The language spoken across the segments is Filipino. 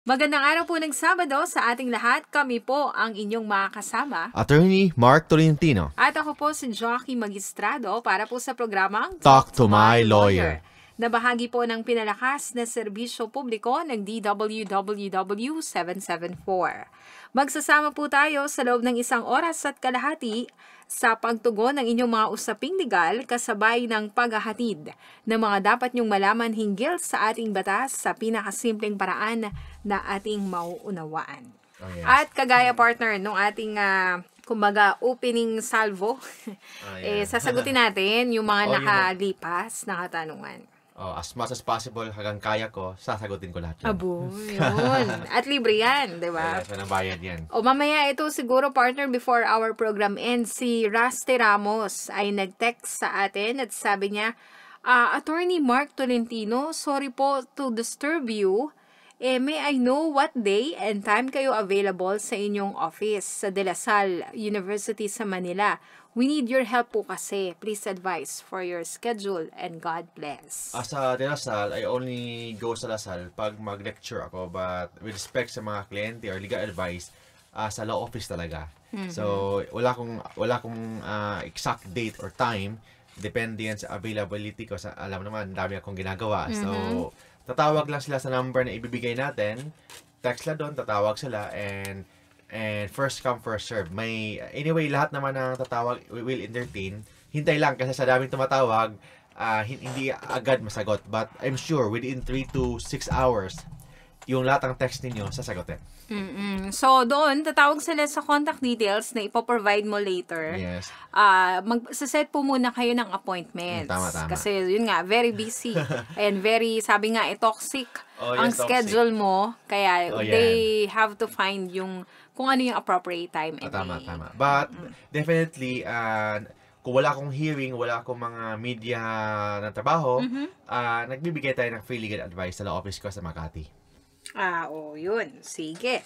Magandang araw po ng Sabado sa ating lahat. Kami po ang inyong mga kasama. Attorney Mark Tolentino. At ako po si Jockey Magistrado para po sa programang Talk to my lawyer. na bahagi po ng pinalakas na serbisyo publiko ng DWWW 774. Magsasama po tayo sa loob ng isang oras at kalahati sa pagtugon ng inyong mga usaping legal kasabay ng paghahatid ng mga dapat niyong malaman hinggil sa ating batas sa pinakasimpleng paraan na ating mauunawaan. Oh, yes. At kagaya partner nung ating ah, kumbaga opening salvo, Oh, eh yeah. sasagutin natin yung mga Oh, nakalipas na katanungan. Oh, as much as possible, hanggang kaya ko, sasagutin ko lahat yun. Abo, yun. At libre yan, di ba? Kaya sa bayad yan. O mamaya ito siguro partner before our program ends, si Rusty Ramos ay nag-text sa atin at sabi niya, ah, Attorney Mark Tolentino, sorry po to disturb you. Eh, may I know what day and time kayo available sa inyong office sa De La Salle University sa Manila? We need your help po kasi. Please advise for your schedule and God bless. As a De La Salle, I only go sa La Salle pag mag-lecture ako. But with respect sa mga kliyente or legal advice, ah, sa law office talaga. So, wala kong, wala kong ah, exact date or time. Depende yan sa availability ko. Sa, alam naman, dami akong ginagawa. So, tatawag lang sila sa number na ibibigay natin. Text lang doon, tatawag sila. And and first come first serve. May anyway lahat naman ng tatawag we will entertain. Hintay lang kasi sa daming tumatawag, hin- hindi agad masagot. But I'm sure within 3 to 6 hours, yung lahat ng text ninyo sasagutin. mm So, doon, tatawag sila sa contact details na ipoprovide mo later. Yes. ah mag-set po muna kayo ng appointments. Mm, tama, tama. Kasi yun nga, very busy. and very, sabi nga, eh, toxic Oh, ang toxic. schedule mo. Kaya Oh, yan. they have to find yung kung ano yung appropriate time and Ah, tama, day. tama. But definitely ah, kung wala akong hearing, wala akong mga media na trabaho, Mm-hmm. ah, nagbibigay tayo ng free legal advice sa law office ko sa Makati. Ah, oh, yun. Sige.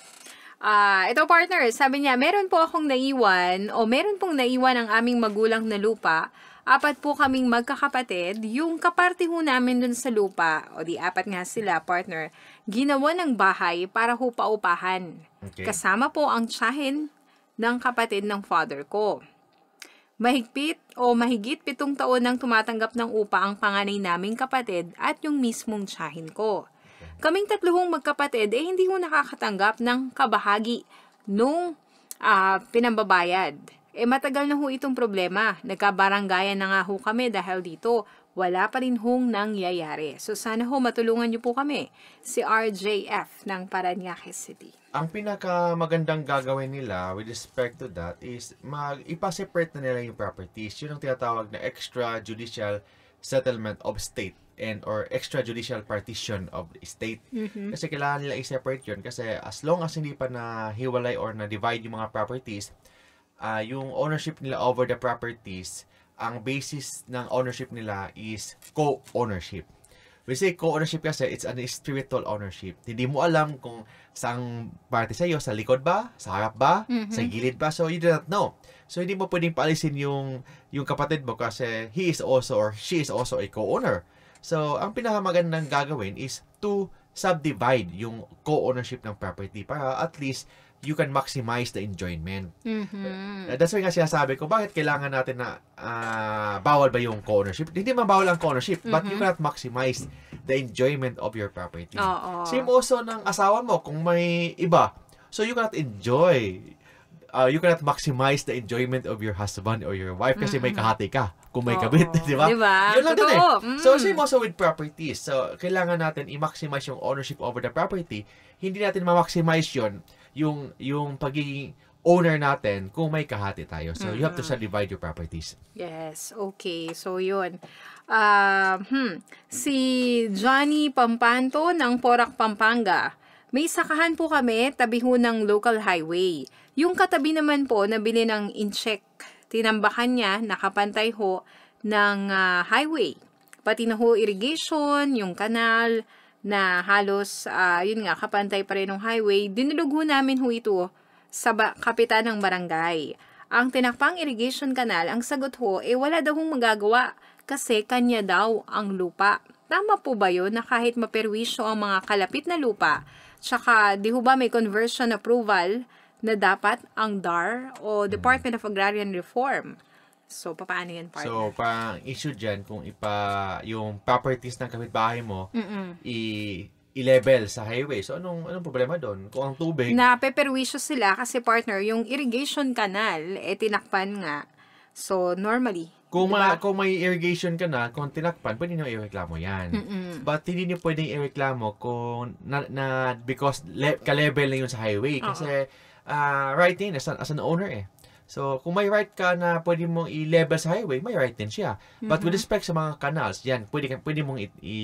Ah, ito partner, sabi niya, meron po akong naiwan o meron pong naiwan ang aming magulang na lupa. Apat po kaming magkakapatid. Yung kaparte ho namin dun sa lupa, o di apat nga sila, partner, ginawa ng bahay para ho paupahan. Okay. Kasama po ang tsahin ng kapatid ng father ko. Mahigpit o mahigit pitong taon nang tumatanggap ng upa ang panganay naming kapatid at yung mismong tsahin ko. Kaming tatlo hong magkapatid eh hindi ho nakakatanggap ng kabahagi nung ah, pinambabayad. Eh matagal na ho itong problema. Nagkabaranggayan na nga ho kami dahil dito wala pa rin hong nangyayari. So sana ho matulungan niyo po kami, si RJF ng Paranaque City. ang pinakamagandang gagawin nila with respect to that is mag ipa-separate na nila yung properties. Yun ang tinatawag na extrajudicial settlement of state and or extrajudicial partition of state. Kasi kailangan nila i-separate yun kasi as long as hindi pa na hiwalay or na divide yung mga properties, ah yung ownership nila over the properties, ang basis ng ownership nila is co-ownership. We say co-ownership kasi it's an spiritual ownership. Hindi mo alam kung saang parte sa iyo, sa likod ba, sa harap ba, sa gilid ba, so you do not know. So hindi mo pwedeng paalisin yung yung kapatid mo kasi he is also or she is also a co-owner. So ang pinakamagandang gagawin is to subdivide yung co-ownership ng property para at least you can maximize the enjoyment. Mhm. Uh, That's why nga sinasabi ko, bakit kailangan natin na ah, bawal ba yung co-ownership? Hindi man bawal ang co-ownership, but you cannot maximize the enjoyment of your property. Oo. Same also ng asawa mo, kung may iba. So you cannot enjoy, uh, you cannot maximize the enjoyment of your husband or your wife kasi may kahati ka. Kung may kabit, di ba? Di ba? Yun lang din eh. Mm. So same also with properties. So kailangan natin i-maximize yung ownership over the property. Hindi natin ma-maximize yun, yung, yung pagiging owner natin kung may kahati tayo. So you have to subdivide your properties. Yes, okay. So, yun. Ah, hmm. Si Johnny Pampanto ng Porac, Pampanga. May sakahan po kami, tabi ho ng local highway. Yung katabi naman po, nabili ng incheck. Tinambakan niya, nakapantay ho ng ah, highway. Pati na ho irrigation, yung kanal, na halos, ah, yun nga, kapantay pa rin ng highway. Dinulog ho namin ho ito sa kapitan ng barangay. Ang tinakpang irrigation canal, ang sagot ho, eh wala daw hong magagawa kasi kanya daw ang lupa. Tama po ba yun na kahit maperwisyo ang mga kalapit na lupa, Tsaka, di ho ba may conversion approval na dapat ang DAR o Department of Agrarian Reform? So, paano yan, partner? So, parang issue dyan kung ipa, yung properties ng kapitbahay mo, Mm-mm. i, i-level sa highway. So, anong, anong problema doon? Kung ang tubig, na peperwisyo sila kasi partner, yung irrigation canal, eh tinakpan nga. So, normally, kung, di ma, kung may irrigation ka na, kung tinakpan, pwede nyo i-reklamo yan. Mm-mm. But hindi niyo pwedeng i-reklamo kung na, na because le, ka-level na yun sa highway. Kasi ah, right din as an, as an owner eh. So, kung may right ka na pwede mong i-level sa highway, may right din siya. But with respect sa mga canals, yan, pwede, pwede mong i, i,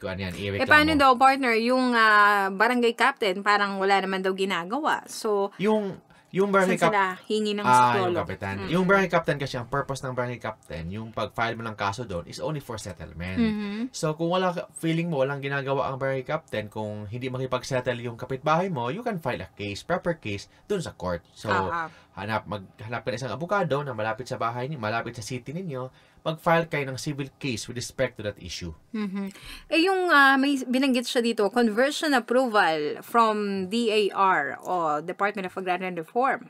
kuan yan, i-reklamo. Eh, paano daw, partner, yung ah, barangay captain, parang wala naman daw ginagawa. So, Yung, yung barangay saan sila hingi ng Ah, yung psikolo? kapitan. Mm. Yung barangay captain kasi, ang purpose ng barangay captain, yung pag-file mo ng kaso doon is only for settlement. Mhm. So, kung wala feeling mo, walang ginagawa ang barangay captain, kung hindi makipag-settle yung kapitbahay mo, you can file a case, proper case, dun sa court. So, ah. Hanap, maghanap ka ng isang abogado na malapit sa bahay niyo, malapit sa city ninyo, mag-file kayo ng civil case with respect to that issue. Mhm. Eh yung ah, may binanggit siya dito, conversion approval from DAR o Department of Agrarian Reform.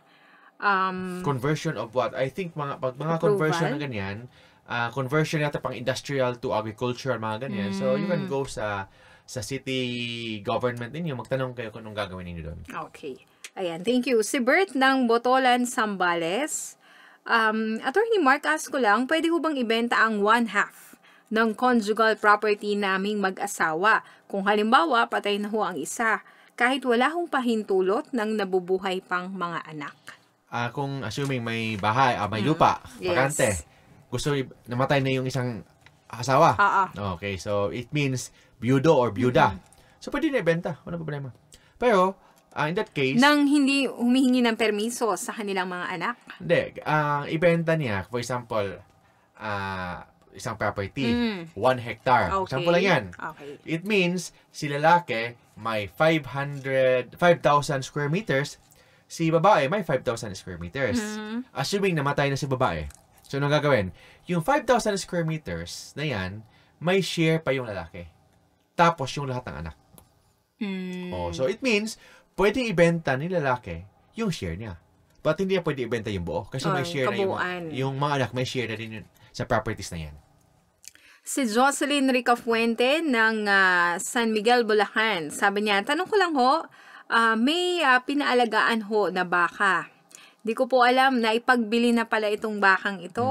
Um, Conversion of what? I think mga, pag mga Approval? conversion na ganyan, ah, conversion yata pang industrial to agricultural, mga ganyan. So, you can Mm. go sa sa city government ninyo, magtanong kayo kung anong gagawin ninyo doon. Okay. Ayan, thank you. Si Bert ng Botolan, Sambales. Um, Attorney Mark, ask ko lang, pwede ho bang ibenta ang one half ng conjugal property naming mag-asawa? Kung halimbawa, patay na ho ang isa, kahit wala hong pahintulot ng nabubuhay pang mga anak. Ah, kung assuming may bahay, ah, may lupa, Mm. Yes. bakante, gusto namatay na yung isang asawa. Ah, Okay, so it means byudo or byuda. So pwede na ibenta, walang problema. Pero ah, in that case, Nang hindi humihingi ng permiso sa kanilang mga anak. hindi, ang ibenta niya, for example, ah, isang property, Mm. one hectare. Okay. Example lang yan. Okay. It means si lalaki may 500, 5,000 square meters, si babae may 5,000 square meters. Mhm. Assuming namatay na si babae. So, anong gagawin? Yung 5,000 square meters na yan, may share pa yung lalaki. Tapos yung lahat ng anak. Mm. Oh, so it means, pwedeng ibenta ni lalaki yung share niya. But hindi niya pwede ibenta yung buo. Kasi may Ay, share na yung, kabuuan. yung mga anak, may share na din yun sa properties na yan. Si Jocelyn Rica Fuente ng ah, San Miguel, Bulacan. Sabi niya, tanong ko lang ho, ah, may ah, pinaalagaan ho na baka. Di ko po alam na ipagbili na pala itong bakang ito.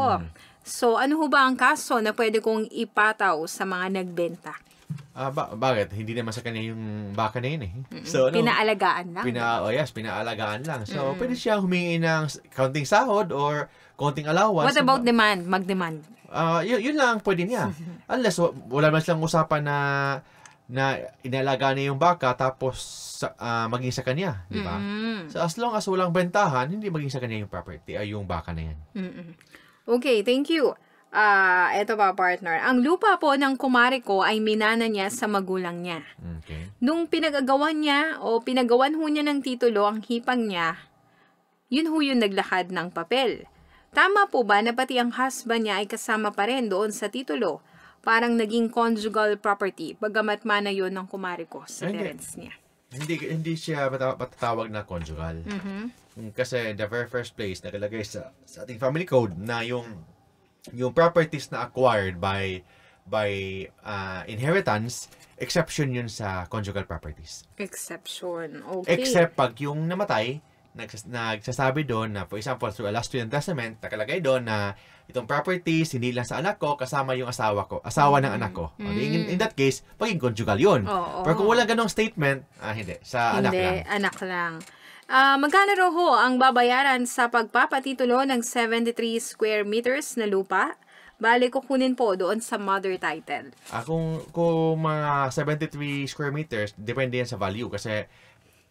So, ano ho ba ang kaso na pwede kong ipataw sa mga nagbenta? Ah, ba- bakit? Hindi naman sa kanya yung baka na yun eh. So, ano? Pinaalagaan lang. Pina, oh yes, pinaalagaan lang. So, pwede siya humingi ng kaunting sahod or kaunting allowance. What about demand? Mag-demand. Ah, yun, yun lang ang pwede niya. Unless wa- wala man silang usapan na na inalaga niya yung baka tapos sa- ah, maging sa kanya, di ba? Mm. So as long as walang bentahan, hindi maging sa kanya yung property ay yung baka na yan. Mm-mm. Okay, thank you. Ah, eto pa partner. Ang lupa po ng kumari ko ay minana niya sa magulang niya. Okay. Nung pinagagawan niya o pinagawan ho niya ng titulo ang hipang niya, yun ho yung naglakad ng papel. Tama po ba na pati ang husband niya ay kasama pa rin doon sa titulo? Parang naging conjugal property, bagamat mana yun ng kumari ko sa Hindi. parents niya. Hindi hindi siya mata- matatawag na conjugal. Mhm. Mm, Kasi the very first place, nakalagay sa, sa ating family code na yung yung properties na acquired by by ah, inheritance, exception yun sa conjugal properties. Exception. Okay. Except pag yung namatay, nagsas- nagsasabi doon na, for example, through a last will and testament, nakalagay doon na itong properties, hindi lang sa anak ko, kasama yung asawa ko, asawa ng anak ko. O, In, in that case, paging conjugal yun. Mm. Oo. Pero kung wala ganong statement, ah, hindi. Sa anak Hindi, lang. anak lang. Ah, magkano raw ho ang babayaran sa pagpapatitulo ng 73 square meters na lupa? Bali, kukunin po doon sa mother title. Ah, kung, kung mga 73 square meters, depende yan sa value. Kasi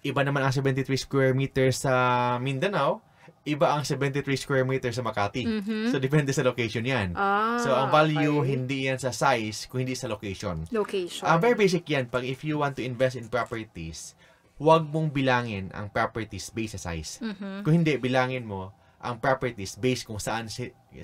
iba naman ang 73 square meters sa Mindanao, iba ang 73 square meters sa Makati. So, depende sa location yan. Ah, so, ang value, okay. hindi yan sa size, kung hindi sa location. Location. Ah, very basic yan. Pag if you want to invest in properties, huwag mong bilangin ang properties based sa size. Mhm. Kung hindi, bilangin mo ang properties based kung saan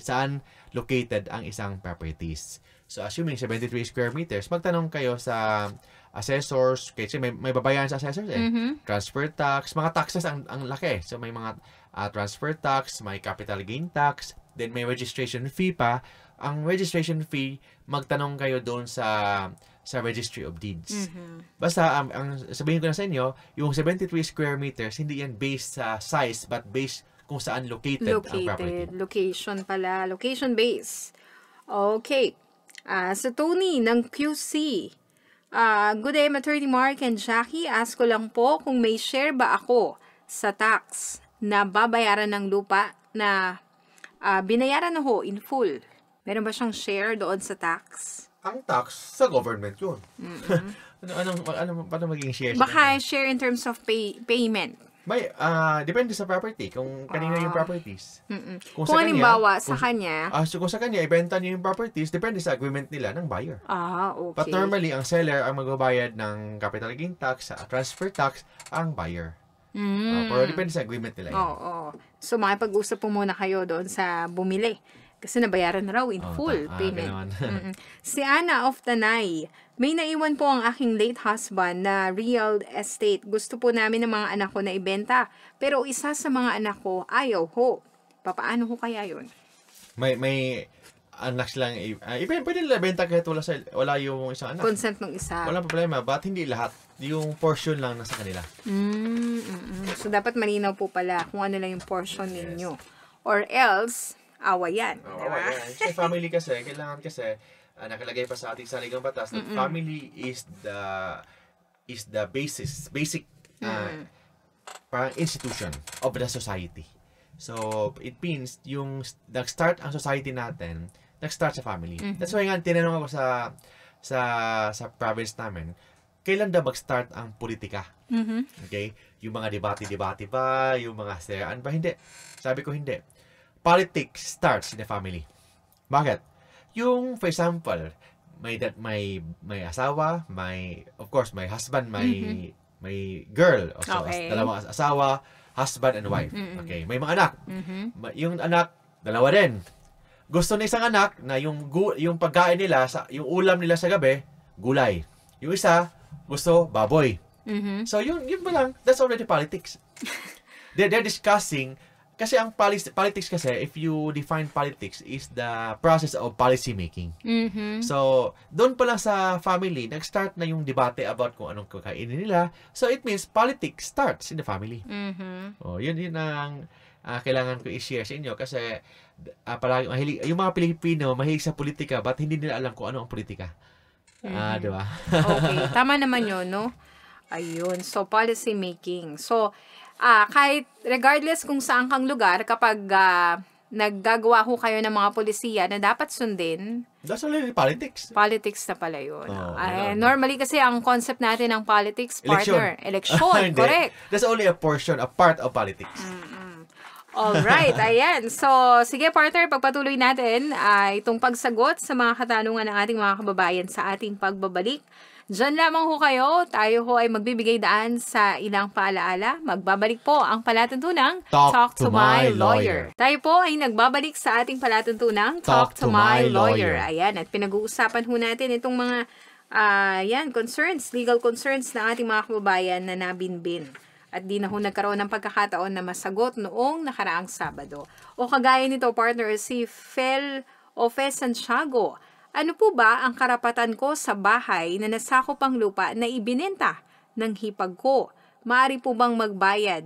saan located ang isang properties. So, assuming 73 square meters, magtanong kayo sa assessors, kasi may, may babayaran sa assessors eh. Mhm. Transfer tax, mga taxes ang, ang laki. So may mga ah, transfer tax, may capital gain tax, then may registration fee pa. Ang registration fee, magtanong kayo doon sa sa Registry of Deeds. Mhm. Basta, ang, ang sabihin ko na sa inyo, yung 73 square meters, hindi yan based sa size, but based kung saan located, ang property. Located. Location pala. Location base. Okay. Ah, sa Tony ng QC. Ah, good day, Maternity Mark and Jackie. Ask ko lang po kung may share ba ako sa tax na babayaran ng lupa na ah, binayaran na ho in full. Meron ba siyang share doon sa tax? Ang tax, sa government yun. ano, anong, ano, paano magiging share? Baka share in terms of pay, payment. May, ah, depende sa property, kung kanino yung Ah. properties. Mm-mm. Kung Kung sa kanya, halimbawa, sa kanya, Ah, so kung sa kanya, ibenta niyo yung properties, depende sa agreement nila ng buyer. ah, okay. But normally, ang seller ang magbabayad ng capital gain tax, sa transfer tax, ang buyer. Mm. pero depende sa agreement nila. Oo. So, makipag-usap po muna kayo doon sa bumili. Kasi nabayaran na raw in Oh, full ta- ah, payment. Mm-mm. si Ana of Tanay, may naiwan po ang aking late husband na real estate. Gusto po namin ng mga anak ko na ibenta. Pero isa sa mga anak ko, ayaw ho. Papaano ho kaya yun? may, may anak silang, i- ah, iba, pwede nila benta kahit wala, sa, wala yung isang anak. Consent ng isa. Walang problema, but hindi lahat. Yung portion lang nasa kanila. Mm, mm, mm. So, dapat malinaw po pala kung ano lang yung portion ninyo. Or else, awayan. Oo, diba? oh, yan. Kasi family kasi, kailangan kasi, ah, nakalagay pa sa ating saligang batas na family is the is the basis, basic ah, Mm. parang institution of the society. So, it means yung nag-start ang society natin, nag-start sa family. That's why nga, tinanong ako sa sa sa province namin, kailan daw mag-start ang politika? Mhm. Okay? Yung mga debate-debate ba? Yung mga seraan ba? Hindi. Sabi ko hindi. Politics starts in the family. Bakit? Yung, for example, may that may may asawa, may of course may husband, may may girl, o so Okay. as- dalawang as- asawa, husband and wife. Okay, may mga anak. Mhm. Ma- Yung anak, dalawa din. Gusto ng isang anak na yung yung pagkain nila sa yung ulam nila sa gabi, gulay. Yung isa gusto baboy. Mhm. So yun yun pa lang, that's already politics. they're, they're discussing kasi ang polis- politics kasi if you define politics is the process of policy making. Mhm. So, doon pa lang sa family, nag-start na yung debate about kung anong kakainin nila. So, it means politics starts in the family. Mhm. Oh, yun yun ang ah, kailangan ko i-share sa inyo kasi ah, palagi mahilig, yung mga Pilipino mahilig sa politika but hindi nila alam kung ano ang politika. Ah, di ba? Okay, tama naman yun, no? Ayun, so policy making. So, ah kahit regardless kung saan kang lugar, kapag ah, naggagawa ho kayo ng mga polisiya na dapat sundin, That's already politics. politics na pala yun. Oo, Ay, ganun. normally kasi ang concept natin ng politics, partner, election, Hindi. correct. That's only a portion, a part of politics. Alright, ayan. So, sige partner, pagpatuloy natin ay itong pagsagot sa mga katanungan ng ating mga kababayan sa ating pagbabalik. Diyan lamang ho kayo, tayo ho ay magbibigay daan sa ilang paalaala. Magbabalik po ang palatuntunang Talk to My Lawyer. Tayo po ay nagbabalik sa ating palatuntunang Talk, to, My, Lawyer. Ayan, at pinag-uusapan ho natin itong mga ah, yan, concerns, legal concerns ng ating mga kababayan na nabinbin. At di na ho nagkaroon ng pagkakataon na masagot noong nakaraang Sabado. O kagaya nito, partner, si Fel Ofe Santiago. Ano po ba ang karapatan ko sa bahay na nasakop ang lupa na ibinenta ng hipag ko? Maari po bang magbayad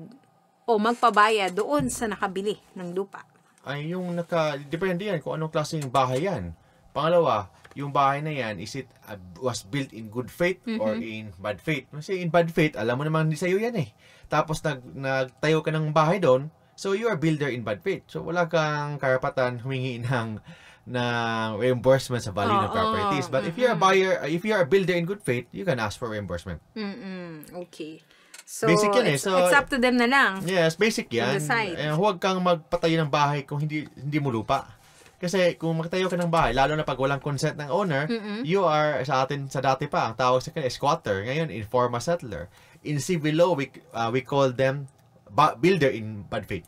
o magpabayad doon sa nakabili ng lupa? Ay, yung naka, depende yan kung anong klaseng bahay yan. Pangalawa, yung bahay na yan, is it uh, was built in good faith or in bad faith? Kasi in bad faith, alam mo naman hindi sa'yo yan eh. Tapos nag, nagtayo ka ng bahay doon, so you are builder in bad faith. So wala kang karapatan humingi ng ng reimbursement sa value ng Oo, properties. But if you're a buyer, uh, if you're a builder in good faith, you can ask for reimbursement. Mm-mm, okay. So, Basic yan eh. So- it's up to them na lang. Yes, basic yan. Eh, huwag kang magpatayo ng bahay kung hindi hindi mo lupa. Kasi kung magtayo ka ng bahay, lalo na pag walang consent ng owner, you are, sa atin, sa dati pa, ang tawag sa kanila, squatter. Ngayon, informal settler. In civil law, we, uh, we call them ba- builder in bad faith.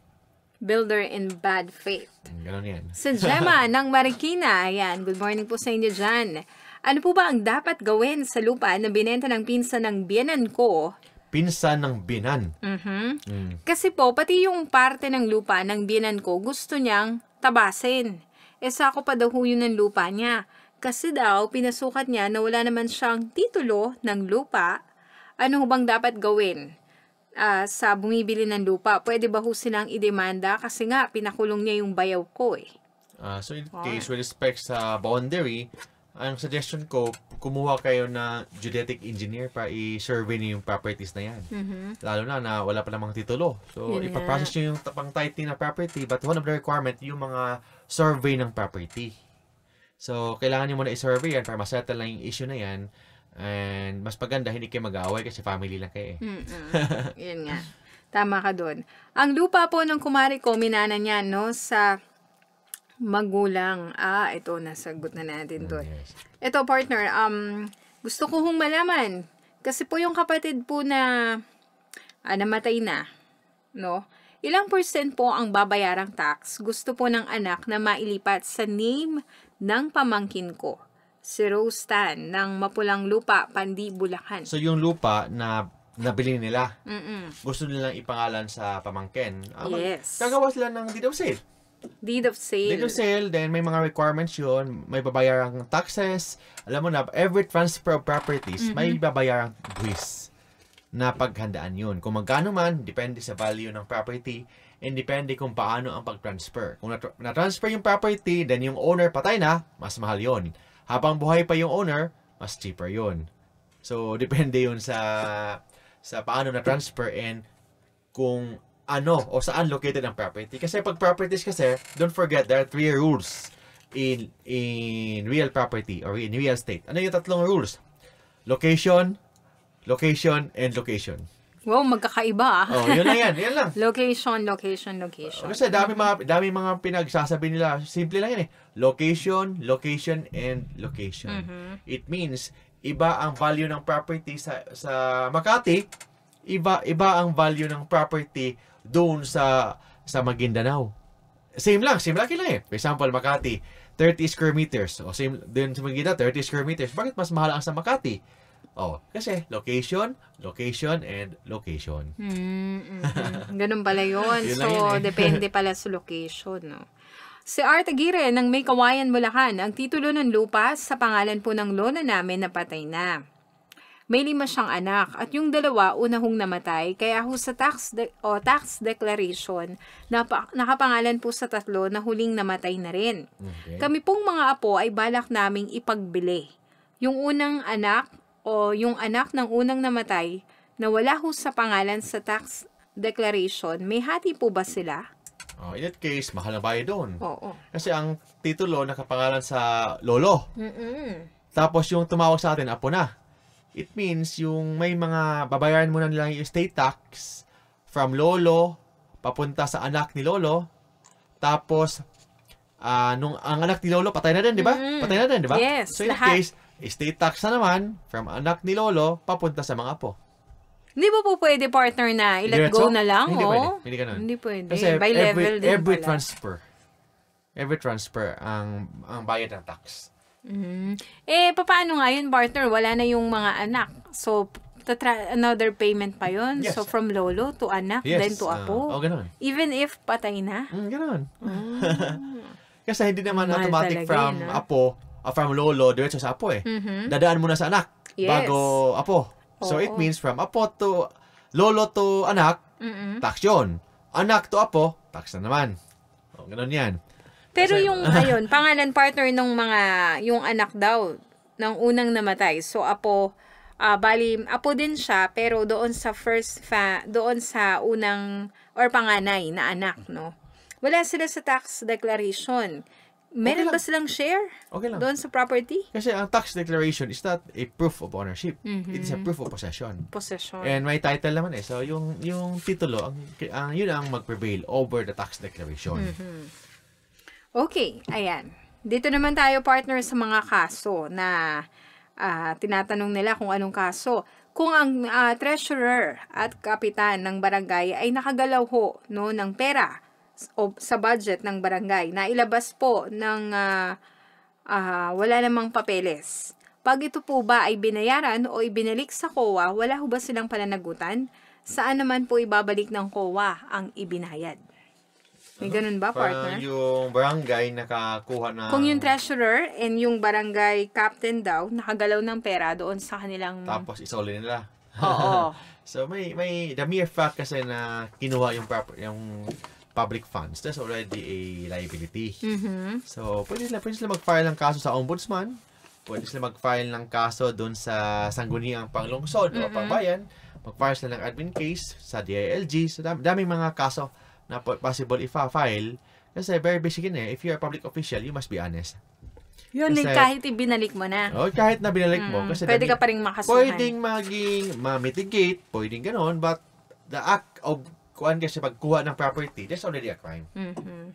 Builder in bad faith. Ganon yan. Si Gemma ng Marikina. Ayan, good morning po sa inyo dyan. Ano po ba ang dapat gawin sa lupa na binenta ng pinsan ng biyanan ko? Pinsan ng binan. Mhm. Mm. Kasi po, pati yung parte ng lupa ng biyanan ko, gusto niyang tabasin. E sako pa daw yun ng lupa niya. Kasi daw, pinasukat niya na wala naman siyang titulo ng lupa. Ano bang dapat gawin ah, sa bumibili ng lupa? Pwede ba ho silang idemanda? Kasi nga, pinakulong niya yung bayaw ko eh. Ah, so in case with respect sa boundary, ang suggestion ko, kumuha kayo na geodetic engineer para i-survey niyo yung properties na yan. Mhm. Lalo na na wala pa namang titulo. So, Yun ipaprocess nyo yung pang titling na property but one of the requirement yung mga survey ng property. So, kailangan nyo muna i-survey yan para masettle lang yung issue na yan. And mas paganda, hindi kayo mag-aaway kasi family lang kayo eh. Mm-mm. Yun nga. Tama ka doon. Ang lupa po ng kumari ko, minana niya, no, sa magulang. Ah, ito, nasagot na natin to. Ito, partner, um, gusto ko hong malaman. Kasi po yung kapatid po na ah, namatay na, no? Ilang percent po ang babayarang tax? Gusto po ng anak na mailipat sa name ng pamangkin ko. Si Rose Tan ng Mapulang Lupa, Pandi, Bulacan. So, yung lupa na nabili nila, Mm-mm. gusto nilang ipangalan sa pamangkin. Ah, mag- Yes. Gagawa sila ng deed of sale. Deed of sale. Deed of sale, then may mga requirements yun. May babayarang taxes. Alam mo na, every transfer of properties, may babayarang buwis na paghandaan yun. Kung magkano man, depende sa value ng property and depende kung paano ang pag-transfer. Kung nat- na-transfer yung property, then yung owner patay na, mas mahal yun. Habang buhay pa yung owner, mas cheaper yun. So, depende yun sa sa paano na-transfer and kung ano o saan located ang property. Kasi pag properties kasi, don't forget, there are three rules in in real property or in real estate. Ano yung tatlong rules? Location, location, and location. Wow, magkakaiba ah. Oh, yun lang yan. Yan lang. Location, location, location. Kasi dami mga dami mga pinagsasabi nila. Simple lang yan eh. Location, location, and location. Mhm. It means iba ang value ng property sa sa Makati, iba iba ang value ng property doon sa sa Maguindanao. Same lang, same laki lang eh. For example, Makati, 30 square meters. O same din sa Maguindanao, 30 square meters. Bakit mas mahal ang sa Makati? Oh, kasi location, location, and location. Mm, mhm. Ganun pala yun. Yun so, yun eh. depende pala sa location, no? Si Art Aguirre ng May Kawayan, Bulacan, ang titulo ng lupa sa pangalan po ng lola namin na patay na. May lima siyang anak at yung dalawa una hong namatay kaya ho sa tax de- o tax declaration napa- nakapangalan po sa tatlo na huling namatay na rin. Okay. Kami pong mga apo ay balak naming ipagbili. Yung unang anak o yung anak ng unang namatay na wala ho sa pangalan sa tax declaration, may hati po ba sila? Oh, in that case, mahal na bayad doon. Oo. Kasi ang titulo nakapangalan sa lolo. Mm-mm. Tapos yung tumawag sa atin, apo na. It means yung may mga babayaran mo na nila yung estate tax from lolo papunta sa anak ni lolo. Tapos ah nung ang anak ni lolo patay na din, di ba? Mm. Patay na din, di ba? Yes, so in lahat. case, estate tax na naman from anak ni lolo papunta sa mga apo. Hindi ba po pwede partner na i-let go na lang? Hindi oh? pwede. Hindi ganun. Hindi pwede. Kasi By every, level din every pala. transfer, every transfer ang ang bayad ng tax. Mhm. Eh, paano nga yun, partner? Wala na yung mga anak. So, tatra- another payment pa yun? Yes. So, from lolo to anak, Yes. then to ah, apo? oh, ganun. Even if patay na? Mm, ganun. Ah. Kasi hindi naman Mahal automatic from yun, ah. apo, uh, from lolo, diretso sa apo eh. Mhm. Dadaan muna sa anak Yes. bago apo. So Oo. it means from apo to lolo to anak, Mm-mm. tax yun. Anak to apo, tax na naman. O, ganun yan. Pero Kasi- yung, ayun, pangalan partner nung mga, yung anak daw, ng unang namatay. So, apo, ah bali, apo din siya, pero doon sa first, fa, doon sa unang, or panganay na anak, no? Wala sila sa tax declaration. Meron Okay ba lang. silang share Okay lang. doon sa property? Kasi ang tax declaration is not a proof of ownership. Mhm. It is a proof of possession. Possession. And may title naman eh. So yung yung titulo, ang, ang yun ang mag-prevail over the tax declaration. Mhm. Okay, ayan. Dito naman tayo partner sa mga kaso na ah, tinatanong nila kung anong kaso. Kung ang ah, treasurer at kapitan ng barangay ay nakagalaw ho no, ng pera o, sa budget ng barangay na ilabas po ng ah, ah, wala namang papeles. Pag ito po ba ay binayaran o ibinalik sa COA, wala ho ba silang pananagutan? Saan naman po ibabalik ng COA ang ibinayad? May ganun ba, Parang partner? yung barangay nakakuha na... Kung yung treasurer and yung barangay captain daw, nakagalaw ng pera doon sa kanilang... Tapos isoli nila. Oo. So may may the mere fact kasi na kinuha yung proper yung public funds, that's already a liability. Mhm. So, pwede sila, pwede sila mag-file ng kaso sa ombudsman, pwede sila mag-file ng kaso doon sa sangguniang panglungsod o Mhm. pangbayan, mag-file sila ng admin case sa DILG, so dam- daming mga kaso na po- possible i-file. Kasi very basic yun eh, if you're a public official, you must be honest. Yun, Kasi- kahit ibinalik mo na. O, kahit na binalik mo, Mm, kasi pwede dami- ka pa rin makasuhan. pwedeng maging ma-mitigate, pwedeng ganon, but the act of kuan kasi pagkuha ng property, that's already a crime. Mhm.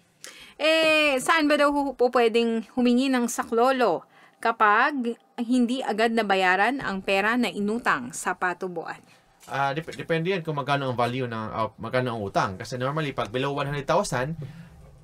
Eh, saan ba daw po pwedeng humingi ng saklolo kapag hindi agad nabayaran ang pera na inutang sa patubuan? Ah, dep- depende yan kung magkano ang value ng uh, magkano ang utang kasi normally pag below 100,000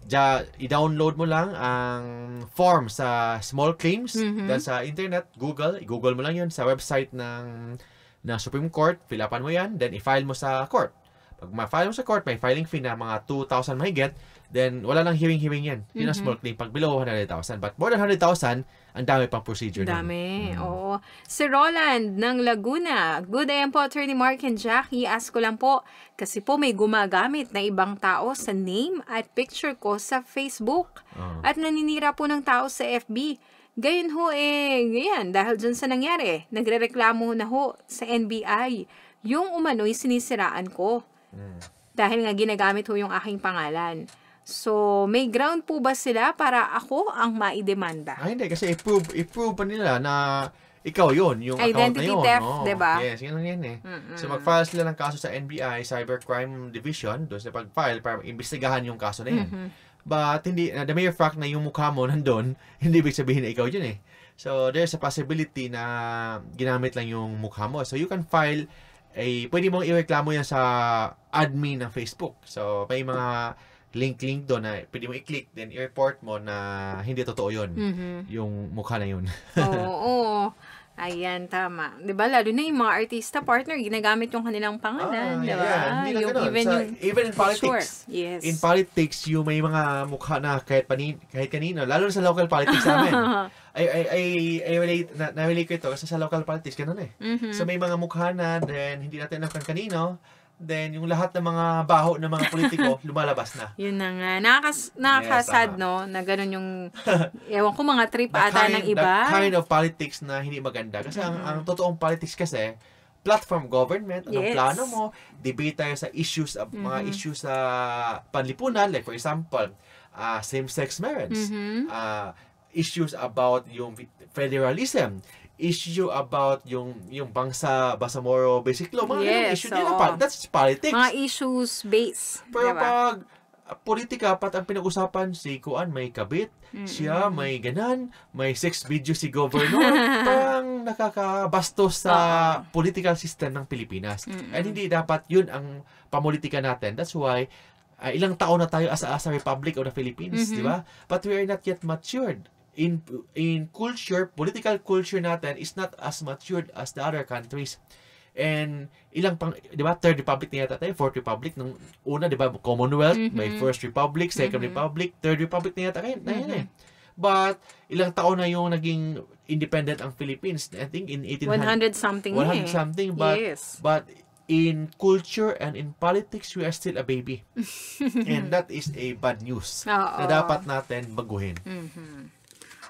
ja i-download mo lang ang form sa small claims Mhm. dahil sa internet, Google, i-google mo lang yun sa website ng na Supreme Court, fill upan mo yan, then i-file mo sa court. Pag ma-file mo sa court, may filing fee na mga 2,000 mahigit, then wala nang hearing-hearing yan. Yun ang Mhm. small claim pag below 100,000. But more than 100,000, ang dami pang procedure. Dami, Mm. oo. Si Roland ng Laguna. Good day po, Attorney Mark and Jackie. Ask ko lang po, kasi po may gumagamit na ibang tao sa name at picture ko sa Facebook. Oo. At naninira po ng tao sa FB. Gayon ho eh, ganyan, dahil dyan sa nangyari, nagrereklamo na ho sa NBI. Yung umano'y sinisiraan ko. Mm. Dahil nga ginagamit ho yung aking pangalan. So, may ground po ba sila para ako ang maidemanda? Ah, hindi. Kasi i-prove, i-prove pa nila na ikaw yon yung Identity account na yun. theft, Oo. diba? Yes, yun lang yan eh. Mm-mm. So, mag-file sila ng kaso sa NBI, Cybercrime Division, doon sila pag-file para imbestigahan yung kaso na yan. Mhm. But, hindi, the mere fact na yung mukha mo nandun, hindi ibig sabihin na ikaw yun eh. So, there's a possibility na ginamit lang yung mukha mo. So, you can file a, pwede mong ireklamo yan sa admin ng Facebook. So, may mga link-link doon na pwede mo i-click, then i-report mo na hindi totoo yun. Mhm. Yung mukha na yun. Oo. Ayan, tama. 'Di ba Lalo na yung mga artista partner, ginagamit yung kanilang pangalan, Ah, 'di ba? yeah, hindi lang Yung ganun. even Sa- yung even in politics. Sure. Yes. In politics, yung may mga mukha na kahit, panin, kahit kanino, lalo na sa local politics namin. I, I, I, I relate, na, na-relate ko ito kasi sa local politics, ganun eh. Mhm. So may mga mukha na, then hindi natin alam kanino, then yung lahat ng mga baho ng mga politiko, lumalabas na. Yun na nga. Nakakas, nakakasad, tama. no? Na ganun yung, ewan ko, mga trip The ata kind, ng iba. Mm-hmm. the kind of politics na hindi maganda. Kasi ang, ang totoong politics kasi, platform government, anong Yes. plano mo, debate tayo sa issues, of, mga issues sa panlipunan, like for example, uh, same-sex marriage, Mhm. uh, issues about yung federalism, issue about yung yung bangsa Basamoro basic law, mga Yes, issue na oo. pa- that's politics. Mga issues base. Pero diba? pag politika, pat ang pinag-usapan, si Kuan may kabit, siya may ganan, may sex video si governor, parang nakakabastos sa political system ng Pilipinas. Mm-mm. And hindi dapat yun ang pamulitika natin. That's why, uh, ilang taon na tayo as a, as a Republic of the Philippines, Mhm. di ba? But we are not yet matured. In in culture, political culture natin is not as matured as the other countries. And ilang pang, di ba, Third Republic na yata tayo, Fourth Republic, nung una, di ba, Commonwealth, may Mhm. First Republic, Second Mhm. Republic, Third Republic na yata kayo, na yan eh. But, ilang taon na yung naging independent ang Philippines, I think in 1800, 100 something 100 eh. something, but, yes. but in culture and in politics, we are still a baby. and that is a bad news Oo. na dapat natin baguhin. Mhm.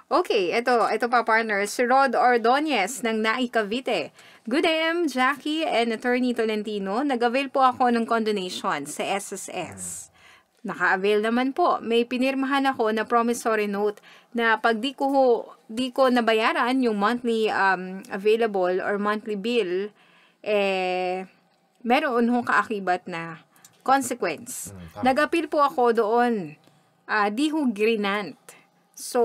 Okay, ito, ito pa partner, si Rod Ordonez ng Nai Cavite. Good AM, Jackie and Attorney Tolentino. Nag-avail po ako ng condonation sa SSS. Naka-avail naman po. May pinirmahan ako na promissory note na pag di ko, di ko nabayaran yung monthly um, available or monthly bill, eh, meron hong kaakibat na consequence. Mm, tama. Nag-appeal po ako doon. Ah, di ho grinant. So,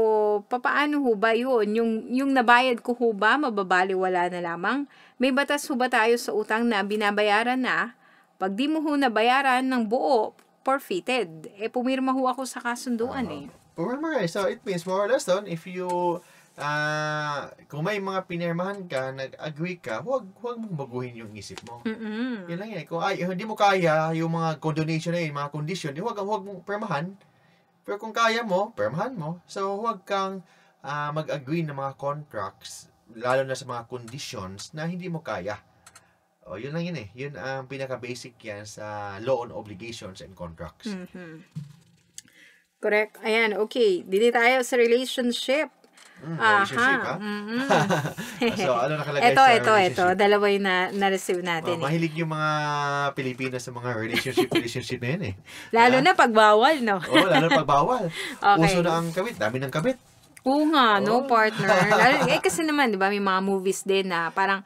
papaano ho ba yun? Yung, yung nabayad ko ho ba, mababaliwala na lamang? May batas ho ba tayo sa utang na binabayaran na? Pag di mo ho nabayaran ng buo, forfeited. Eh, pumirma ho ako sa kasunduan eh. Remember, so it means more or less doon, if you ah, kung may mga pinirmahan ka, nag-agree ka, huwag, huwag mong baguhin yung isip mo. Mm-mm. Yun lang yan. Kung ay, hindi mo kaya yung mga condonation na yun, mga condition, huwag, huwag mong permahan. Pero kung kaya mo, permahan mo. So, huwag kang ah, mag-agree ng mga contracts, lalo na sa mga conditions na hindi mo kaya. O, yun lang yun eh. Yun ang pinaka-basic yan sa law on obligations and contracts. Mhm. Correct. Ayan, okay. Dili tayo sa relationship. Mm, ha? Mhm. so, ano nakalagay ito, sa ito, ito. Dalawa yung na, na-receive Oh, natin. eh. mahilig yung mga Pilipino sa mga relationship relationship na yan eh. Lalo Ah. na pag bawal, no? Oo, lalo na pag bawal. Okay. Uso na ang kabit, dami ng kabit. Oo nga, no Oh. partner. Lalo, eh, kasi naman, di ba, may mga movies din na parang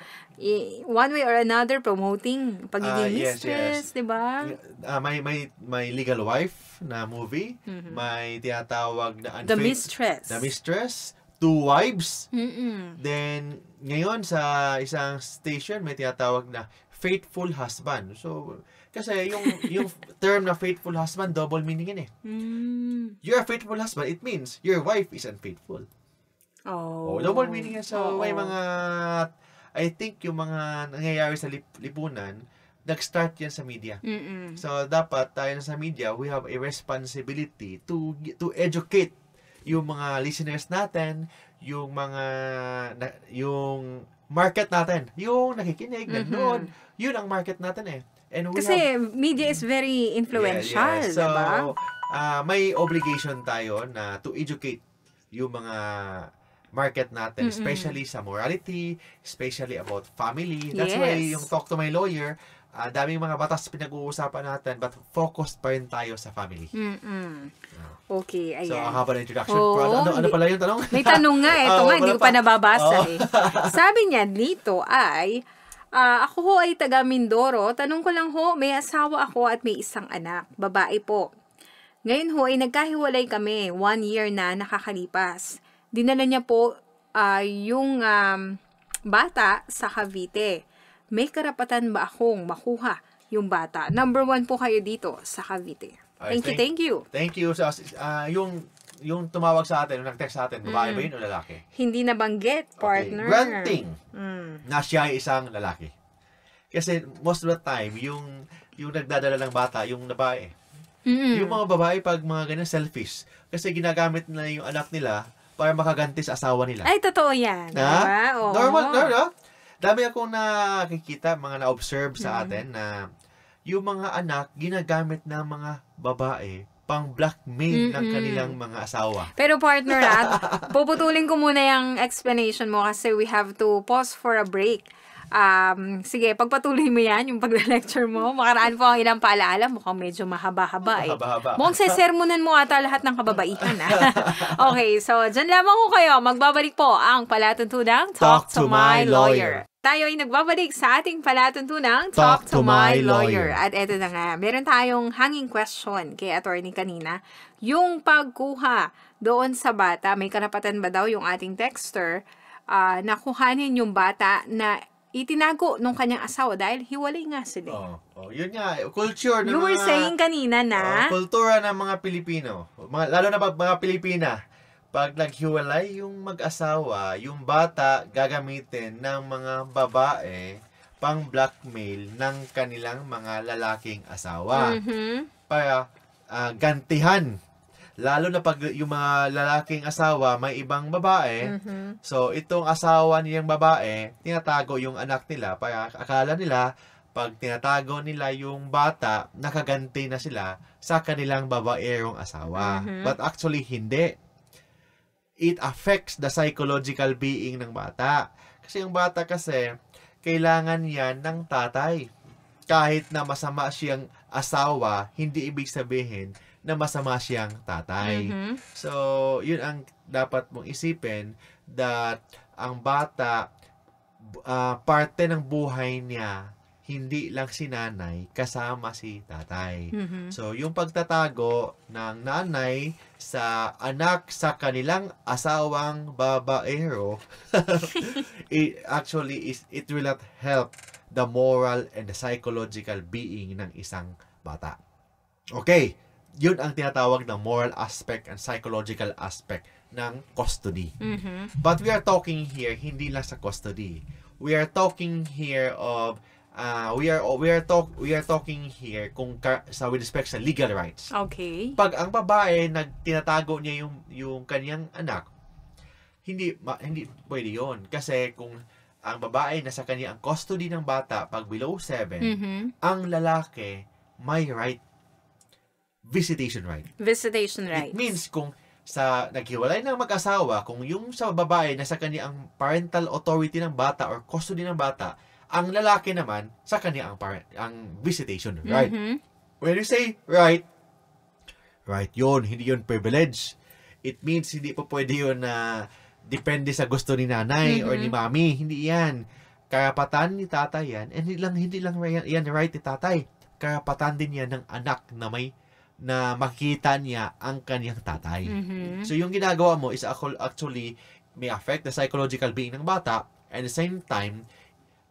one way or another promoting pagiging Ah, yes, mistress, di ba? Ah, may may may legal wife na movie, Mhm. may tinatawag na The unfaith- mistress. The mistress, two wives. Mm-mm. Then ngayon sa isang station may tinatawag na faithful husband. So kasi yung yung term na faithful husband double meaning yun eh. Mm. You're a faithful husband, it means your wife is unfaithful. Oh. Oh, double meaning yan. So, Oo. may mga, I think yung mga nangyayari sa lip- lipunan, nag-start yan sa media. Mm-mm. So, dapat tayo sa media, we have a responsibility to to educate yung mga listeners natin, yung mga, na, yung market natin, yung nakikinig, Mhm. nanonood, yun ang market natin eh. And we have Kasi media is very influential, Yeah, yeah. So, di ba? ah, may obligation tayo na to educate yung mga market natin, Mm-mm. especially sa morality, especially about family. That's Yes. why yung talk to my lawyer, ah, daming mga batas pinag-uusapan natin, but focused pa rin tayo sa family. Mm-mm. Okay, ayan. So, haba ng introduction. Oo, Pero ano, ano hindi- pala yung tanong? May tanong nga, ito Oo, nga, hindi ko pa pa. nababasa Oo. eh. Sabi niya dito ay, ah, ako ho ay taga Mindoro, tanong ko lang ho, may asawa ako at may isang anak, babae po. Ngayon ho ay nagkahiwalay kami, one year na nakakalipas. Dinala niya po ah, yung um, bata sa Cavite. May karapatan ba akong makuha yung bata? Number one po kayo dito sa Cavite. Ay, Thank you, thank- thank you. Thank you. So, ah, yung yung tumawag sa atin, yung nag-text sa atin, babae Mm. ba yun o lalaki? Hindi nabanggit, partner. Okay. Granting Mm. na siya ay isang lalaki. Kasi most of the time, yung yung nagdadala ng bata, yung babae. Mm. Yung mga babae, pag mga ganyan, selfish. Kasi ginagamit na yung anak nila para makaganti sa asawa nila. Ay, totoo yan. Ha? Diba? Oo. Normal, normal, no? Dami akong nakikita, mga na-observe sa Mm. atin na yung mga anak, ginagamit ng mga babae pang blackmail ng Mm-mm. kanilang mga asawa. Pero partner, at puputulin ko muna yung explanation mo kasi we have to pause for a break. Um, sige, pagpatuloy mo yan, yung pag-lecture mo. Makaraan po ang ilang paalaala. Mukhang medyo mahaba-haba eh. Mahaba-haba. Mukhang sesermonan mo ata lahat ng kababaihan. Ah. okay, so dyan lamang ko kayo. Magbabalik po ang palatuntunang Talk, to, My lawyer. Tayo ay nagbabalik sa ating palatuntunang Talk, to, My, lawyer. At eto na nga, meron tayong hanging question kay attorney kanina. Yung pagkuha doon sa bata, may karapatan ba daw yung ating texter ah, na kuhanin yung bata na itinago nung kanyang asawa dahil hiwalay nga sila. eh. Oh, oh, yun nga, culture ng you were mga... saying kanina na... Oh, kultura ng mga Pilipino. Mga, lalo na pag mga Pilipina. Pag naghiwalay yung mag-asawa, yung bata gagamitin ng mga babae pang blackmail ng kanilang mga lalaking asawa Mhm. para ah, gantihan. Lalo na pag yung mga lalaking asawa may ibang babae, Mhm. So, itong asawa niyang babae, tinatago yung anak nila para akala nila pag tinatago nila yung bata, nakaganti na sila sa kanilang babaerong asawa. Mhm. But actually, hindi. It affects the psychological being ng bata. Kasi yung bata kasi, kailangan yan ng tatay. Kahit na masama siyang asawa, hindi ibig sabihin na masama siyang tatay. Mhm. So, yun ang dapat mong isipin that ang bata ah, parte ng buhay niya hindi lang si nanay kasama si tatay. Mhm. So, yung pagtatago ng nanay sa anak sa kanilang asawang babaero, it actually is it will not help the moral and the psychological being ng isang bata. Okay, yun ang tinatawag na moral aspect and psychological aspect ng custody. Mhm. But we are talking here hindi lang sa custody. We are talking here of uh, we are we are talk we are talking here kung ka, sa with respect sa legal rights. Okay. Pag ang babae nag tinatago niya yung yung kaniyang anak, hindi ma, hindi pwede 'yon kasi kung ang babae nasa kanya ang custody ng bata pag below 7, Mhm. ang lalaki may right visitation right. Visitation rights. It means kung sa naghiwalay ng mag-asawa, kung yung sa babae nasa kanya ang parental authority ng bata or custody ng bata, ang lalaki naman sa kanya ang parent, ang visitation right. Mhm. When you say right, right yun, hindi yun privilege. It means hindi pa pwede yun na depende sa gusto ni nanay or ni Mhm. mami. Hindi yan. Karapatan ni tatay yan. And hindi lang, hindi lang yan, yan right ni tatay. Karapatan din yan ng anak na may na makita niya ang kanyang tatay. Mhm. So yung ginagawa mo is actually may affect the psychological being ng bata and at the same time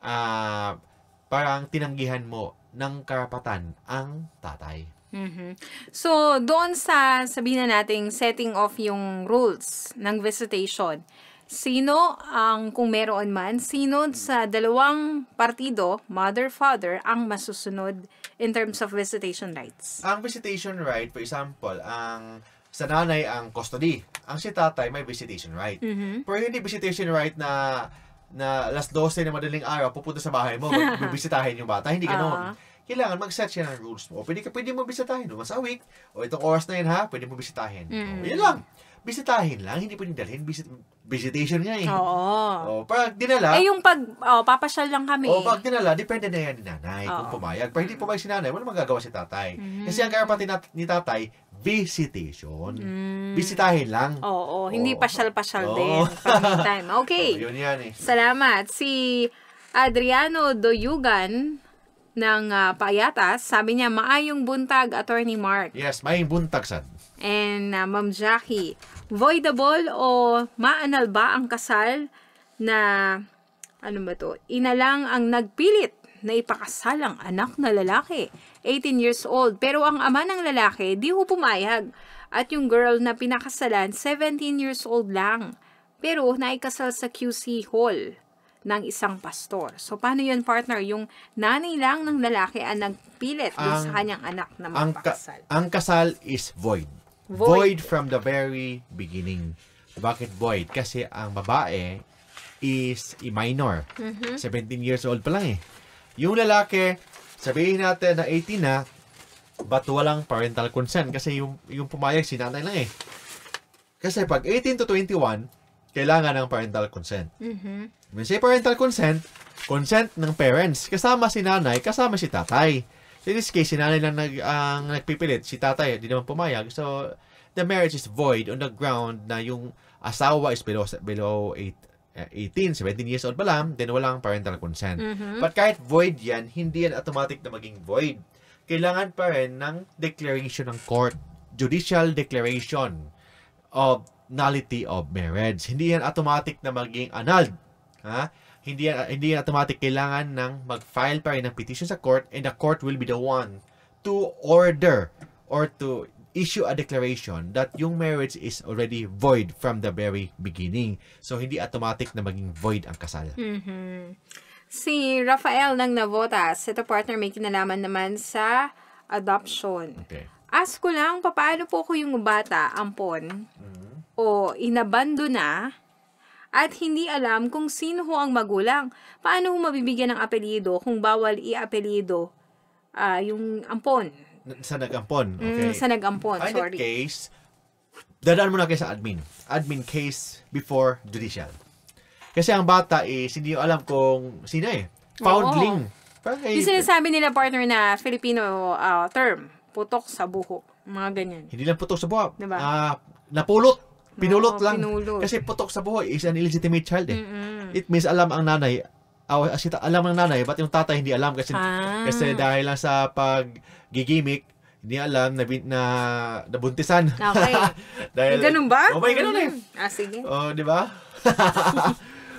ah parang tinanggihan mo ng karapatan ang tatay. Mhm. So, doon sa sabihin na nating setting of yung rules ng visitation, sino ang, kung meron man, sino sa dalawang partido, mother, father, ang masusunod in terms of visitation rights? Ang visitation right, for example, ang sa nanay ang custody. Ang si tatay may visitation right. Mhm. Pero hindi visitation right na na alas 12 na madaling araw pupunta sa bahay mo, bibisitahin yung bata. Hindi ganoon. Ah. Kailangan mag-set siya ng rules mo. Pwede ka pwede mo bisitahin once a week o itong oras na yun ha, pwede mo bisitahin. Mm. O, yun lang. Bisitahin lang, hindi pwedeng dalhin. Visit, visitation nga eh. Oo. O, pag dinala, Eh, yung pag, oh, papasyal lang kami. o pag dinala, depende na yan ni nanay kung Oo. pumayag. Pag hindi pumayag si nanay, wala magagawa si tatay. Mhm. Kasi ang karapatan nat- ni tatay, visitation. Mm. Bisitahin lang. Oo, hindi Oo. pasyal-pasyal Oo. din. Time. Okay. O, yun yan eh. Salamat. Si Adriano Doyugan ng ah, Payatas, sabi niya, maayong buntag, Attorney Mark. Yes, may buntag sad. And uh, Ma'am Jackie, voidable o maanal ba ang kasal na, ano ba to, inalang ang nagpilit na ipakasal ang anak na lalaki, 18 years old, pero ang ama ng lalaki, di ho pumayag. At yung girl na pinakasalan, 17 years old lang. Pero naikasal sa QC Hall ng isang pastor. So, paano yun, partner? Yung nanay lang ng lalaki ang nagpilit dun sa Ang- kanyang anak na Ang, ka- magpakasal. ang kasal is void. Void. void. from the very beginning. Bakit void? Kasi ang babae is a minor. Mhm. 17 years old pa lang eh. Yung lalaki, sabihin natin na 18 na, but walang parental consent kasi yung, yung pumayag si nanay lang eh. Kasi pag 18 to 21, kailangan ng parental consent. Mhm. When say parental consent, consent ng parents. Kasama si nanay, kasama si tatay. So in this case, si nanay lang nag, ang nagpipilit, si tatay, di naman pumayag. So, the marriage is void on the ground na yung asawa is below, below 8, eh, 18, 17 years old pa lang, then walang parental consent. Mhm. But kahit void yan, hindi yan automatic na maging void. Kailangan pa rin ng declaration ng court, judicial declaration of nullity of marriage. Hindi yan automatic na maging annulled. Ha? Hindi hindi automatic. Kailangan ng mag-file pa rin ng petition sa court and the court will be the one to order or to issue a declaration that yung marriage is already void from the very beginning. So, hindi automatic na maging void ang kasal. Mhm. Si Rafael ng Navotas, ito partner may kinalaman naman sa adoption. Okay. Ask ko lang, paano po ko yung bata, ampon, Mhm. o inabando na, at hindi alam kung sino ho ang magulang. Paano ho mabibigyan ng apelido kung bawal i-apelido ah, yung ampon? Sa nag-ampon. Mm, Okay. sa nag-ampon, In that sorry. case, dadaan mo na kayo sa admin. Admin case before judicial. Kasi ang bata is hindi alam kung sino eh. Foundling. Parang kay- Yung sinasabi nila partner na Filipino ah, term, putok sa buhok. Mga ganyan. hindi lang putok sa buhok. Diba? Ah, napulot. Pinulot Oo, lang. pinulot. Kasi putok sa buhok is an illegitimate child eh. Mm-mm. It means alam ang nanay, aw, as ita- alam ng nanay, but yung tatay hindi alam kasi Ah. kasi dahil lang sa paggigimik, hindi alam na, bin- na nabuntisan. Okay. dahil, Ganun ba? Oh, may ganun eh. Ah, sige. Oh, di ba?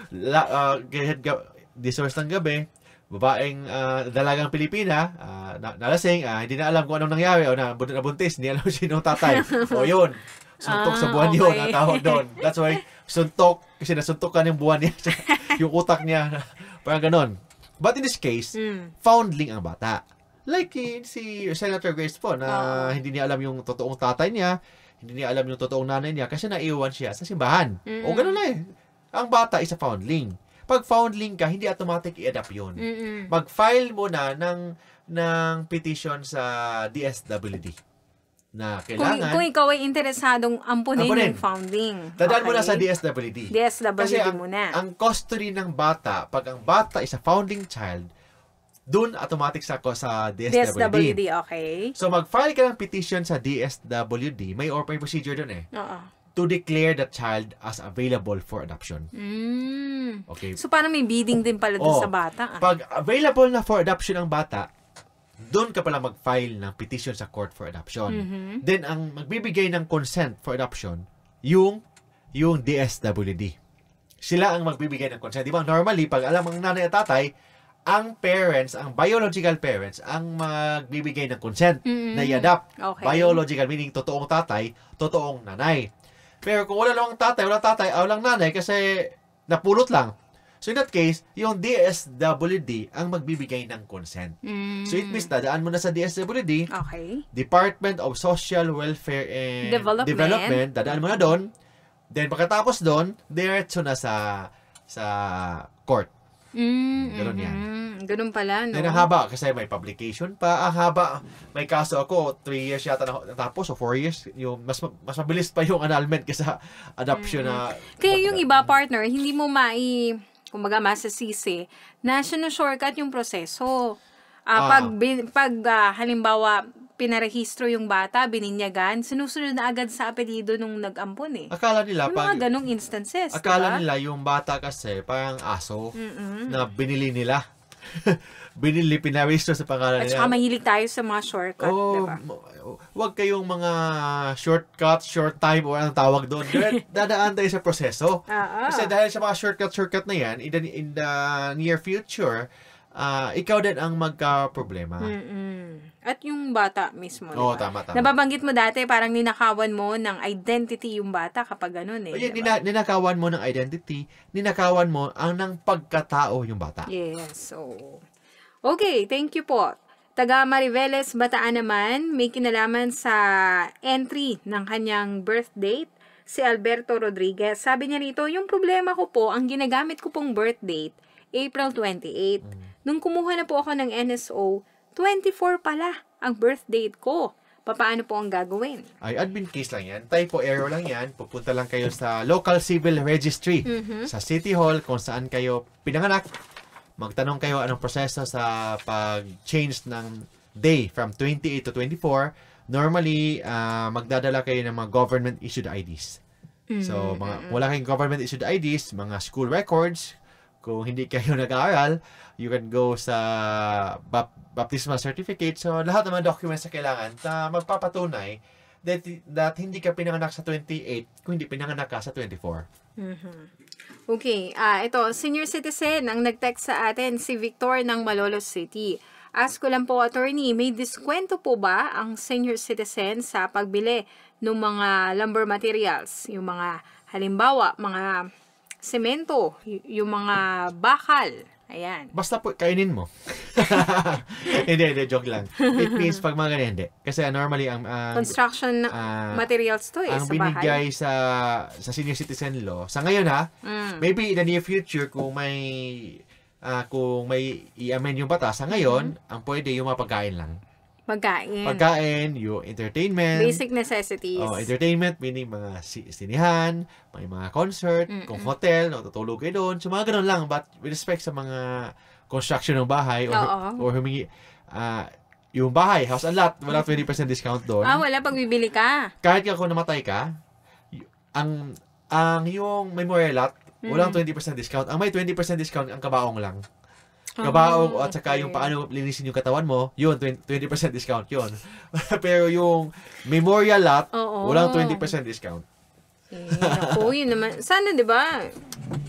La, uh, kahit ga, di source ng gabi, babaeng ah, dalagang Pilipina, ah, na, nalasing, ah, hindi na alam kung anong nangyari o na, nabuntis, hindi alam sino ang tatay. o yun. Suntok Ah, sa buwan yun, okay. ang tawag doon. That's why, suntok, kasi nasuntokan yung buwan niya, yung utak niya, parang ganon. But in this case, Mm. foundling ang bata. Like eh, si Senator Grace po na Oo. hindi niya alam yung totoong tatay niya, hindi niya alam yung totoong nanay niya kasi naiwan siya sa simbahan. Mm-mm. O ganun na eh. Ang bata is a foundling. Pag foundling ka, hindi automatic i-adapt yun. Mm-mm. Mag-file mo na ng, ng petition sa DSWD na Kung, kailangan. kung ikaw ay interesadong ampunin Ampunin. yung founding. Dadaan mo na sa okay? DSWD. DSWD Kasi ang, muna. ang custody ng bata, pag ang bata is a founding child, dun automatic sa ko sa DSWD. DSWD, okay. So mag-file ka ng petition sa DSWD, may or may procedure dun eh, Oo. to declare the child as available for adoption. Mm. Okay. So, parang may bidding din pala dun Oo. sa bata. ah. Pag available na for adoption ang bata, doon ka pala mag-file ng petition sa court for adoption. Mhm. Then ang magbibigay ng consent for adoption, yung yung DSWD. Sila ang magbibigay ng consent. Di ba? Normally, pag alam ang nanay at tatay, ang parents, ang biological parents, ang magbibigay ng consent Mm-mm. na i-adopt. Okay. Biological, meaning totoong tatay, totoong nanay. Pero kung wala lang tatay, wala tatay, ah, walang nanay kasi napulot lang. So in that case, yung DSWD ang magbibigay ng consent. Mm. So it means dadaan mo na sa DSWD, Okay. Department of Social Welfare and Development. dadaan mo na doon. Then pagkatapos doon, diretso na sa sa court. Mm, Ganun yan. mhm. Ganun pala, no? Then haba kasi may publication pa, ang haba. May kaso ako, 3 years yata na natapos o 4 years. Yung mas mas mabilis pa yung annulment kaysa adoption na Kaya yung iba, partner, hindi mo mai, kumbaga, masasisi na shortcut yung proseso. Ah, Ah. pag, bin- pag ah, halimbawa, pinarehistro yung bata, bininyagan, sinusunod na agad sa apelido nung nag-ampon eh. akala nila Yung pag mga ganong instances, akala diba? nila yung bata kasi parang aso Mm-mm. na binili nila. binili, pinarehistro sa pangalan At nila. saka mahilig tayo sa mga shortcut, Oh, diba? mo- wag kayong mga shortcut, short time or anong tawag doon. Dadaan tayo sa proseso. Ah. Kasi dahil sa mga shortcut, shortcut na yan, in the, in the near future, ah, ikaw din ang magka-problema. Mm-mm. At yung bata mismo, Oo, diba? tama, tama. Nababanggit mo dati, parang ninakawan mo ng identity yung bata kapag ganun eh. O yan, diba? nina- ninakawan mo ng identity, ninakawan mo ang ng pagkatao yung bata. Yes, so... Okay, thank you po. Taga Mariveles, Bataan naman, may kinalaman sa entry ng kanyang birth date, si Alberto Rodriguez. Sabi niya rito, yung problema ko po, ang ginagamit ko pong birth date, April 28. Nung kumuha na po ako ng NSO, 24 pala ang birth date ko. Paano po ang gagawin? Ay, admin case lang yan. Typo error lang yan. Pupunta lang kayo sa local civil registry. Mhm. Sa City Hall, kung saan kayo pinanganak. Magtanong kayo anong proseso sa pag-change ng day from 28 to 24. Normally, ah, magdadala kayo ng mga government-issued IDs. So, mga, wala kayong government-issued IDs, mga school records, kung hindi kayo nag-aaral, you can go sa bap- baptismal certificate. So, lahat ng mga documents na kailangan na magpapatunay that, that hindi ka pinanganak sa 28 kung hindi pinanganak ka sa 24. Okay, ah ito, senior citizen ang nag-text sa atin, si Victor ng Malolos City. Ask ko lang po, attorney, may diskwento po ba ang senior citizen sa pagbili ng mga lumber materials? Yung mga, halimbawa, mga semento, yung mga bakal. Ayan. Basta po, kainin mo. hindi, hindi, joke lang. It means pag mga ganyan, hindi. Kasi ah, normally, ang, ang, Construction ah, materials to eh, ang sa bahay. binigay sa sa senior citizen law, sa ngayon ha, Mm. maybe in the near future, kung may ah, kung may i-amend yung batas, sa ngayon, Mm-hmm. ang pwede yung mga pagkain lang. Pagkain. Pagkain, yung entertainment. Basic necessities. Oh, entertainment, meaning mga si- sinihan, may mga concert, kung hotel, no, tutulog kayo doon. So, mga ganun lang. But with respect sa mga construction ng bahay or, Oo. or humingi, ah, yung bahay, house and lot, wala 20% discount doon. ah, wala pag bibili ka. Kahit ka kung namatay ka, ang ang yung memorial lot, walang Mm. 20% discount. Ang may 20% discount, ang kabaong lang. Kabaong at saka yung paano linisin yung katawan mo, yun, 20%, 20% discount yun. Pero yung memorial lot, Oo. walang 20% discount. Eh, naku, yun naman. Sana, di ba,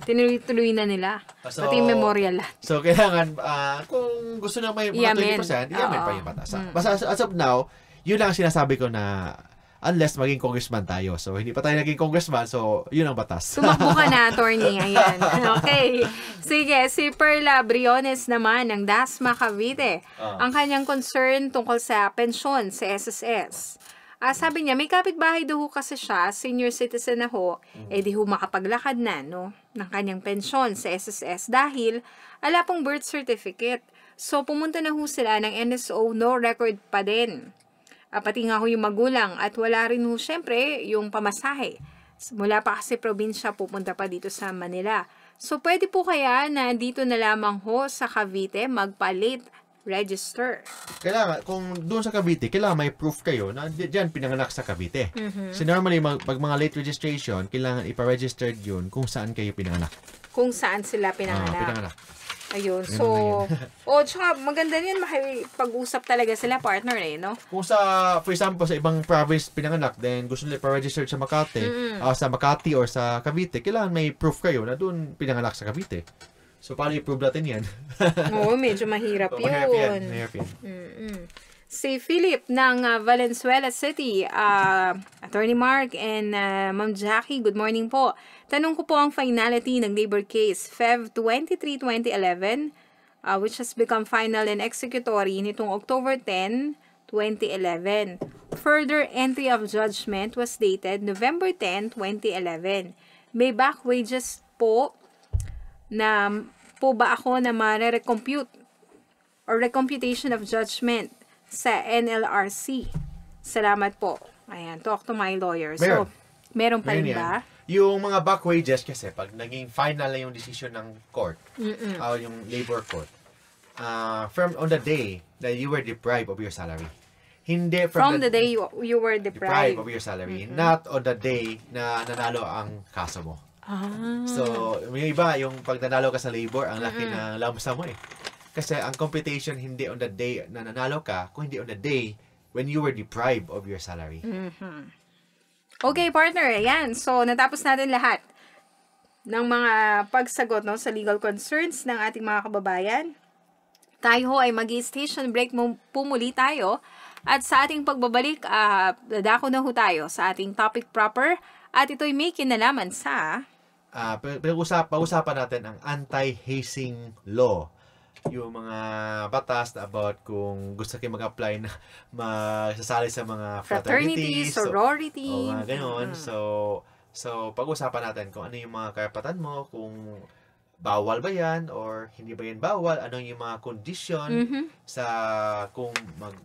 tinuloy-tuloy na nila. So, Pati yung memorial lot. So, kailangan, ah, kung gusto nang may mga I-amend. 20%, i-amend pa yung batas. Mm. Basta as, as of now, yun lang ang sinasabi ko na unless maging congressman tayo. So, hindi pa tayo naging congressman, so, yun ang batas. Tumakbo ka na, attorney. Ayan. Okay. Sige, si Perla Briones naman ng Dasma Cavite. Ah. Ang kanyang concern tungkol sa pensyon sa SSS. Ah, sabi niya, may kapitbahay daw kasi siya, senior citizen na ho, eh di ho makapaglakad na, no, ng kanyang pensyon sa SSS dahil ala pong birth certificate. So, pumunta na ho sila ng NSO, no record pa din. Ah, pati nga ho yung magulang at wala rin ho syempre yung pamasahe. Mula pa kasi probinsya pupunta pa dito sa Manila. So pwede po kaya na dito na lamang ho sa Cavite magpalit register. kailangan, kung doon sa Cavite, kailangan may proof kayo na di- dyan pinanganak sa Cavite. Mm-hmm. So, normally, mag, pag mga late registration, kailangan ipa-registered yun kung saan kayo pinanganak. Kung saan sila Ah, pinanganak. pinanganak. Ayun. Ganun So, oh, tsaka maganda yan makipag-usap talaga sila partner eh, no? Kung sa, for example, sa ibang province pinanganak, then gusto nila pa-register sa Makati, ah, sa Makati or sa Cavite, kailangan may proof kayo na doon pinanganak sa Cavite. So, paano i-prove natin yan? Oo, medyo mahirap So, yun. mahirap yan. Mahirap yan. Mm-mm. Si Philip ng uh, Valenzuela City, uh, Attorney Mark and uh, Ma'am Jackie, good morning po. Tanong ko po ang finality ng labor case Fev 23, 2011, uh, which has become final and executory nitong October 10, 2011. Further entry of judgment was dated November 10, 2011. May back wages po na po ba ako na ma-recompute or recomputation of judgment sa NLRC. Salamat po. Ayan, talk to my lawyer. So, meron pa rin Meron ba? Yung mga back wages kasi pag naging final na yung decision ng court, o yung labor court, uh, from on the day that you were deprived of your salary. Hindi From the day you, you were deprived deprived. of your salary, not on the day na nanalo ang kaso mo. Ah. So, yung iba, yung pag nanalo ka sa labor, ang laki ng lamsa mo eh. Kasi ang computation hindi on the day na nanalo ka, kung hindi on the day when you were deprived of your salary. Okay, partner. Ayan. So, natapos natin lahat ng mga pagsagot no, sa legal concerns ng ating mga kababayan. Tayo ho ay mag station break mo pumuli tayo. At sa ating pagbabalik, ah, dadako na ho tayo sa ating topic proper. At ito'y may kinalaman sa... Ah, uh, usap pag-usapan natin ang anti-hazing law. Yung mga batas na about kung gusto kayo mag-apply na magsasali sa mga Fraternity, fraternities. sorority. O mga ganon. Mm. So, so pag-usapan natin kung ano yung mga karapatan mo, kung bawal ba yan or hindi ba yan bawal, ano yung mga condition Mhm. sa kung mag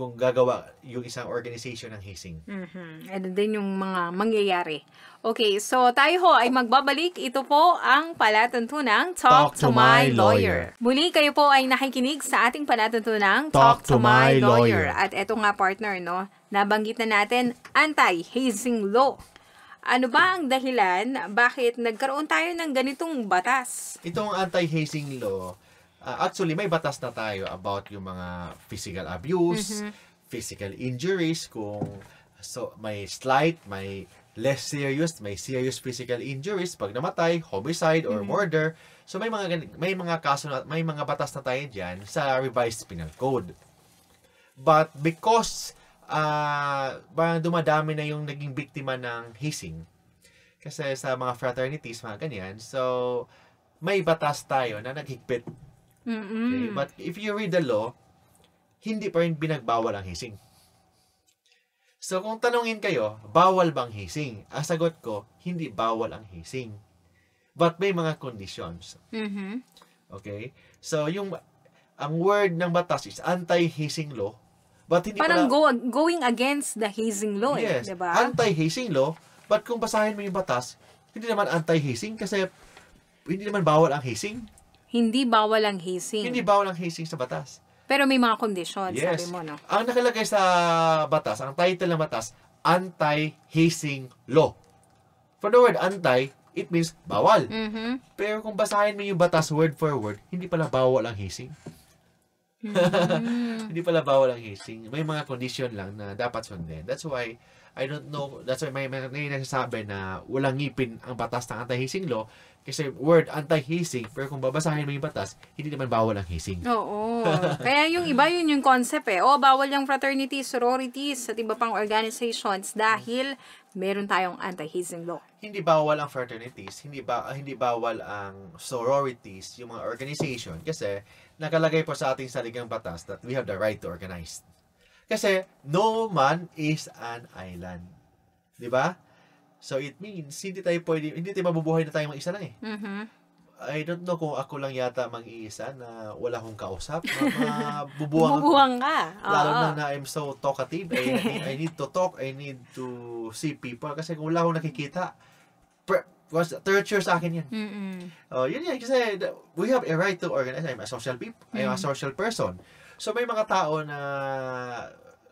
kung gagawa yung isang organization ng hazing. Mhm. Ano din yung mga mangyayari. Okay, so tayo ho ay magbabalik. Ito po ang palatuntunang Talk, to, My lawyer. Muli kayo po ay nakikinig sa ating palatuntunang Talk, to, My lawyer. At eto nga partner, no, nabanggit na natin anti-hazing law. Ano ba ang dahilan bakit nagkaroon tayo ng ganitong batas? Itong anti-hazing law, uh, actually may batas na tayo about yung mga physical abuse, physical injuries, kung so may slight, may less serious, may serious physical injuries pag namatay, homicide or murder. So may mga may mga kaso na may mga batas na tayo diyan sa revised penal code. But because ah parang dumadami na yung naging biktima ng hazing kasi sa mga fraternities, mga ganyan. So, may batas tayo na naghigpit. Okay? Mm-mm. But if you read the law, hindi pa rin binagbawal ang hazing. So, kung tanungin kayo, bawal bang hazing? Ang sagot ko, hindi bawal ang hazing. But may mga conditions. Mhm. Okay? So, yung ang word ng batas is anti-hazing law. But hindi Parang pala, go, going against the hazing law, eh, yes, di ba? anti-hazing law. But kung basahin mo yung batas, hindi naman anti-hazing kasi hindi naman bawal ang hazing. Hindi bawal ang hazing. Hindi bawal ang hazing sa batas. Pero may mga conditions, Yes. sabi mo, no? Ang nakalagay sa batas, ang title ng batas, anti-hazing law. For the word anti, it means bawal. Mhm. Pero kung basahin mo yung batas word for word, hindi pala bawal ang hazing. Mm-hmm. hindi pala bawal ang hazing. May mga condition lang na dapat sundin. That's why I don't know, that's why may, may nagsasabi na walang ngipin ang batas ng anti-hazing law kasi word anti-hazing, pero kung babasahin mo yung batas, hindi naman bawal ang hazing. Oo. Kaya yung iba yun yung concept eh. O, bawal yung fraternities, sororities, at iba pang organizations dahil meron tayong anti-hazing law. Hindi bawal ang fraternities, hindi ba hindi bawal ang sororities, yung mga organization kasi nakalagay po sa ating saligang batas that we have the right to organize. Kasi no man is an island. 'Di ba? So it means hindi tayo pwede hindi tayo mabubuhay na tayo mag-isa lang eh. Mhm. I don't know kung ako lang yata mag-iisa na wala akong kausap. Mabubuwang Bumubuhang ka. Lalo Oo. na na I'm so talkative. I, need, I need to talk. I need to see people. Kasi kung wala akong nakikita, per, was torture sa akin yan. Mm-mm. Oh, yun yan. Kasi we have a right to organize. I'm a social people. I'm a Mm. social person. So may mga tao na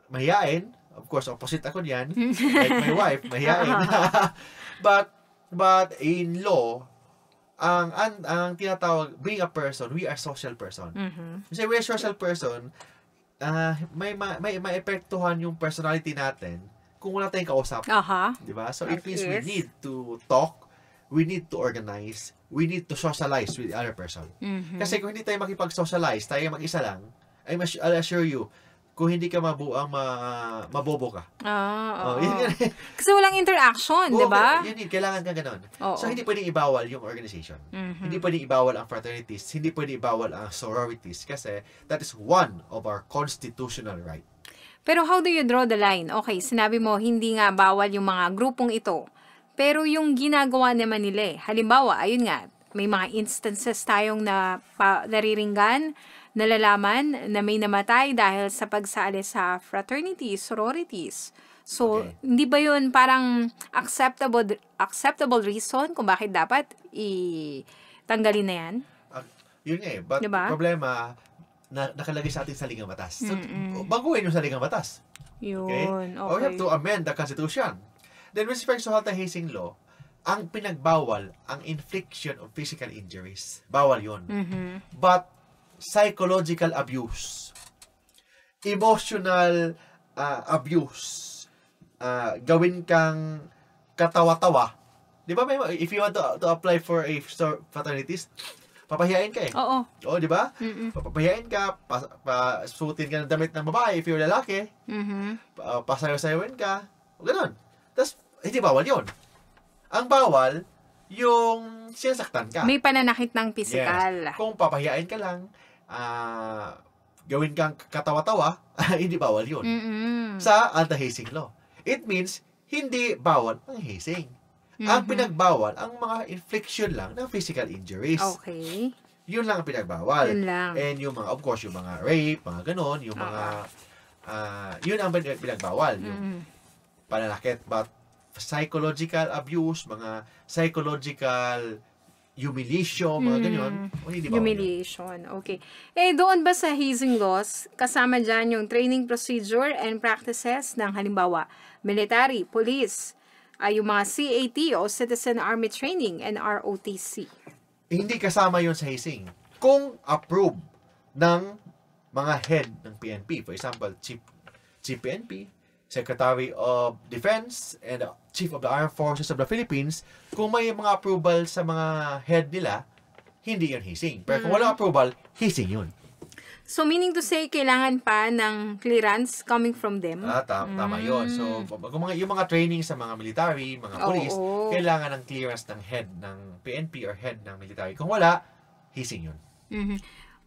mahiyain. Of course, opposite ako niyan. like my wife, mahiyain. but, but in law, ang, ang, ang tinatawag, being a person, we are social person. Mhm. Kasi we're a social person, ah may, ma- may maepektuhan yung personality natin kung wala tayong kausap. Aha. Di ba? So it means we Yes. need to talk, we need to organize, we need to socialize with the other person. Mhm. Kasi kung hindi tayo makipag-socialize, tayo mag-isa lang, I'm assu- I'll assure you, kung hindi ka mabuang ma, mabobo ka. Ah, oo. Oh, yun, yun. Kasi walang interaction, di ba? Yun, yun, kailangan ka ganun. Oo. So hindi pwedeng ibawal yung organization. Mhm. Hindi pwedeng ibawal ang fraternities, hindi pwedeng ibawal ang sororities kasi that is one of our constitutional right. Pero how do you draw the line? Okay, sinabi mo hindi nga bawal yung mga grupong ito. Pero yung ginagawa naman nila eh. Halimbawa, ayun nga, may mga instances tayong na pa, nariringgan, nalalaman na may namatay dahil sa pagsali sa fraternities, sororities. So, Okay. hindi ba yun parang acceptable acceptable reason kung bakit dapat i-tanggalin na yan? Ah, yun nga eh. But Diba? problema, na, nakalagay sa ating saligang batas. So, Mm-mm. baguhin yung saligang batas. Yun, Okay? okay. Or we have to amend the Constitution. Then with respect to anti-hazing law, ang pinagbawal, ang infliction of physical injuries. Bawal yun. Mhm. But, psychological abuse, emotional ah, abuse, ah, gawin kang katawa-tawa. Di ba, may, if you want to, to apply for a fraternities, papahiyain ka eh. Oo. Oo, di ba? Papahiyain ka, pa, pa, suotin ka ng damit ng babae if you're lalaki, Mhm. uh, pasayaw-sayawin ka, o ganun. Tapos, hindi bawal yon Ang bawal, yung sinasaktan ka. May pananakit ng physical. Kung papahiyain ka lang, ah, gawin kang katawa-tawa, hindi bawal yun. Mm-mm. Sa anti-hazing law. It means, hindi bawal ang hazing. Ang Mhm. pinagbawal, ang mga infliction lang ng physical injuries. Okay. Yun lang ang pinagbawal. Yun lang. And yung mga, of course, yung mga rape, mga ganon, yung mga, ah, yun ang pinag- pinagbawal. Yung Mm. pananakit. But psychological abuse, mga psychological humiliation, mga Mm. ganyan, o hindi bawal. Humiliation. Okay. Eh, doon ba sa hazing laws, kasama dyan yung training procedure and practices ng halimbawa, military, police, ay yung mga CAT o Citizen Army Training and ROTC. Hindi kasama yun sa hazing. Kung approve ng mga head ng PNP, for example, Chief, Chief PNP, Secretary of Defense, and Chief of the Armed Forces of the Philippines, kung may mga approval sa mga head nila, hindi yun hazing. Pero kung walang approval, hazing yun. So, meaning to say, kailangan pa ng clearance coming from them? Ah, ta- tama yun. So, kung mga, yung mga training sa mga military, mga police, Oo. kailangan ng clearance ng head ng PNP or head ng military. Kung wala, hazing yun. Mhm.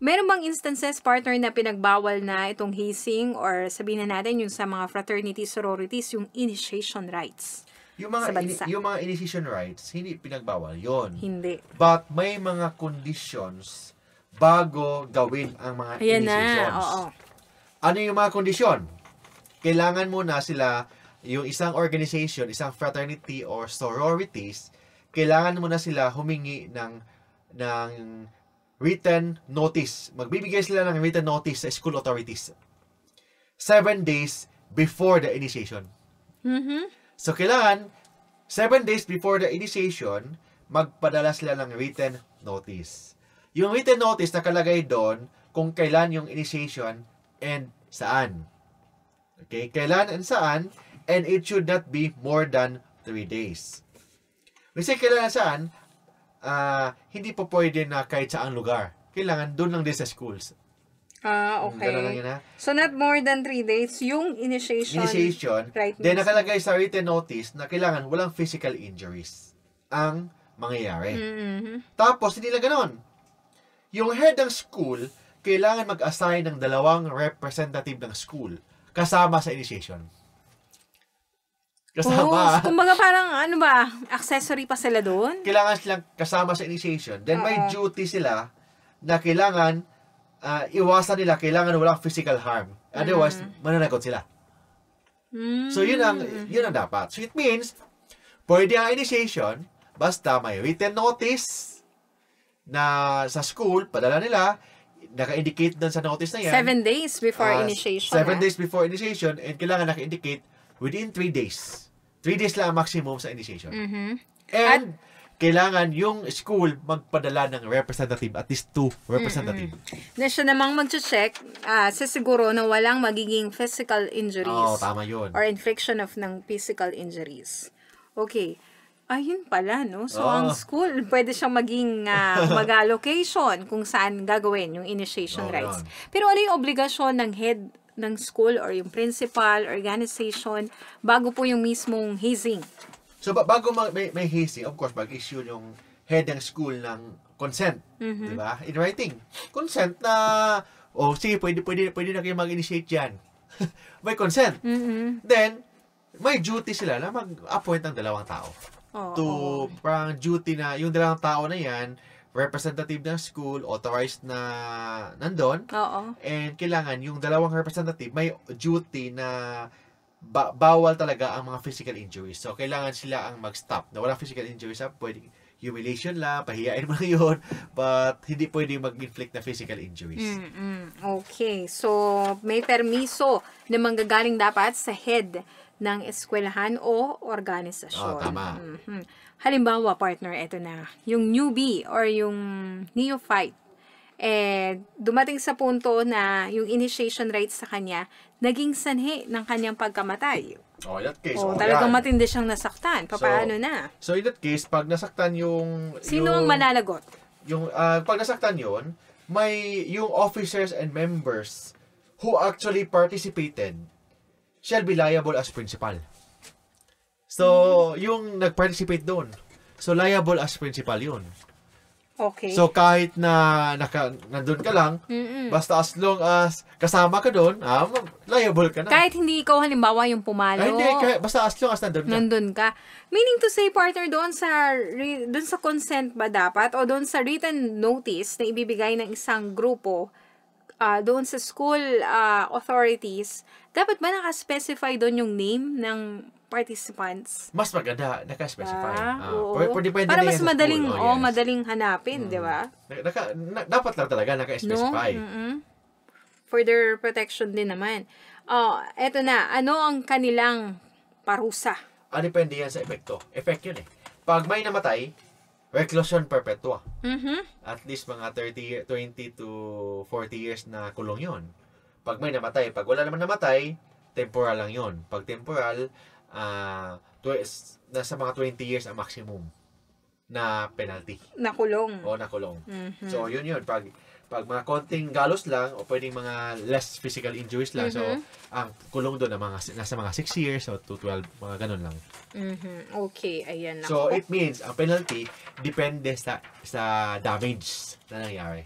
Meron bang instances, partner, na pinagbawal na itong hazing or sabihin na natin yung sa mga fraternities, sororities, yung initiation rights? Yung mga, Sa bansa. ini- yung mga initiation rights, hindi pinagbawal yon Hindi. But may mga conditions bago gawin ang mga Ayan na, initiations. oo. Ano yung mga kondisyon? Kailangan muna sila, yung isang organization, isang fraternity or sororities, kailangan muna sila humingi ng ng written notice. Magbibigay sila ng written notice sa school authorities. Seven days before the initiation. Mhm. So, kailangan, seven days before the initiation, magpadala sila ng written notice. Yung written notice nakalagay doon kung kailan yung initiation and saan. Okay? Kailan and saan, and it should not be more than 3 days. Kasi kailangan saan, ah, hindi po pwede na kahit saang lugar. Kailangan doon lang din sa schools. Ah, Mm, Ganun lang okay. yun ha. So, not more than three days, yung initiation. Initiation, Right. then nakalagay sa written notice na kailangan walang physical injuries ang mangyayari. Mhm. Tapos, hindi lang ganon. Yung head ng school, kailangan mag-assign ng dalawang representative ng school kasama sa initiation. Oh, Kasama. kumbaga parang ano ba, accessory pa sila doon? kailangan silang kasama sa initiation. Then may Oo. duty sila na kailangan ah, iwasan nila, kailangan walang physical harm. Otherwise, mananagot sila. Mm. So, yun ang, yun ang dapat. So, it means, pwede ang initiation, basta may written notice na sa school, padala nila, naka-indicate doon sa notice na yan. Seven days before ah, initiation. Seven ah. days before initiation, and kailangan naka-indicate within three days. Three days lang ang maximum sa initiation. Mhm. And, kailangan yung school magpadala ng representative, at least two representative. Na siya namang mag-check, ah, sisiguro na walang magiging physical injuries. Oo, tama yun. or infliction of ng physical injuries. Okay. Ayun pala, no? So, Oo. ang school, pwede siyang maging ah, mag-allocation kung saan gagawin yung initiation Oo, rights. yun. Pero ano yung obligasyon ng head ng school or yung principal, organization, bago po yung mismong hazing? So, ba- bago mag, may, may hazing, of course, mag-issue yung head ng school ng consent. Mm-hmm. Di ba? In writing. Consent na, oh, sige, pwede, pwede, pwede na kayo mag-initiate yan. may consent. Mhm. Then, may duty sila na mag-appoint ng dalawang tao. Oo. to parang duty na yung dalawang tao na yan, representative ng school, authorized na nandun, Oo. and kailangan yung dalawang representative may duty na ba- bawal talaga ang mga physical injuries. So, kailangan sila ang mag-stop. Na walang physical injuries, ha? pwede humiliation lang, pahiyain mo lang yun, but hindi pwede mag-inflict na physical injuries. Mm-mm. Okay. So, may permiso na manggagaling dapat sa head ng eskwelahan o organisasyon. Oo, tama. Mhm. Halimbawa, partner, eto na. Yung newbie or yung neophyte, eh, dumating sa punto na yung initiation rights sa kanya, naging sanhi ng kanyang pagkamatay. Oh, in that case, O oh, talagang yan. matindi siyang nasaktan. Papaano na? So, in that case, pag nasaktan yung... Sino yung, ang malalagot? yung ah, pag nasaktan yun, may yung officers and members who actually participated shall be liable as principal. So, yung nag-participate doon. So, liable as principal yun. Okay. So, kahit na naka, nandun ka lang, Mm-mm. basta as long as kasama ka doon, ah, liable ka na. Kahit hindi ikaw halimbawa yung pumalo. Ay, hindi, kahit, basta as long as nandun ka. nandun ka. Meaning to say, partner, doon sa, re- doon sa consent ba dapat o doon sa written notice na ibibigay ng isang grupo ah, doon sa school ah, authorities, dapat ba nakaspecify doon yung name ng participants? Mas maganda, naka-specify. Ah, oo. pwede- pwede- pwede Para mas madaling, school. oh, yes. madaling hanapin, di ba? Naka, na- dapat lang talaga naka-specify. No? Mm-mm. For their protection din naman. Oh, eto na. Ano ang kanilang parusa? Ah, depende yan sa epekto. Effect yun eh. Pag may namatay, reclusion perpetua. Mhm. At least mga 30, year- 20 to 40 years na kulong yun. Pag may namatay, pag wala naman namatay, temporal lang yun. Pag temporal, ah tw- nasa mga 20 years ang maximum na penalty Nakulong. o nakulong. Mhm. So, yun yun. Pag, pag mga konting galos lang o pwedeng mga less physical injuries lang. So, Mhm. ang kulong doon na mga, nasa mga 6 years o to 12, mga ganun lang. Mhm. Okay, ayan na. So, it means, ang penalty, depende sa, sa damage na nangyari.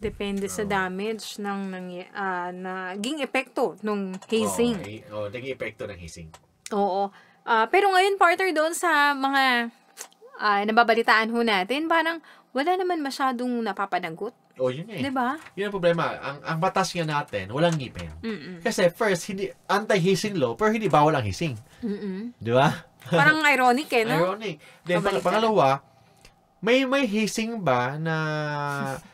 Depende sa damage ng nangy- ah, naging epekto ng hazing. Oo, eh, oh, naging epekto ng hazing. Oo. Ah, pero ngayon, partner, doon sa mga ah, nababalitaan ho natin, parang wala naman masyadong napapanagot. Oh, yun eh. Di ba? Yun ang problema. Ang, ang batas nga natin, walang ngipin. Mm-mm. Kasi first, hindi anti-hazing law, pero hindi bawal ang. Mm-mm. Di ba? Parang ironic eh, no? Ironic. Then, pang- pangalawa, may may hazing ba na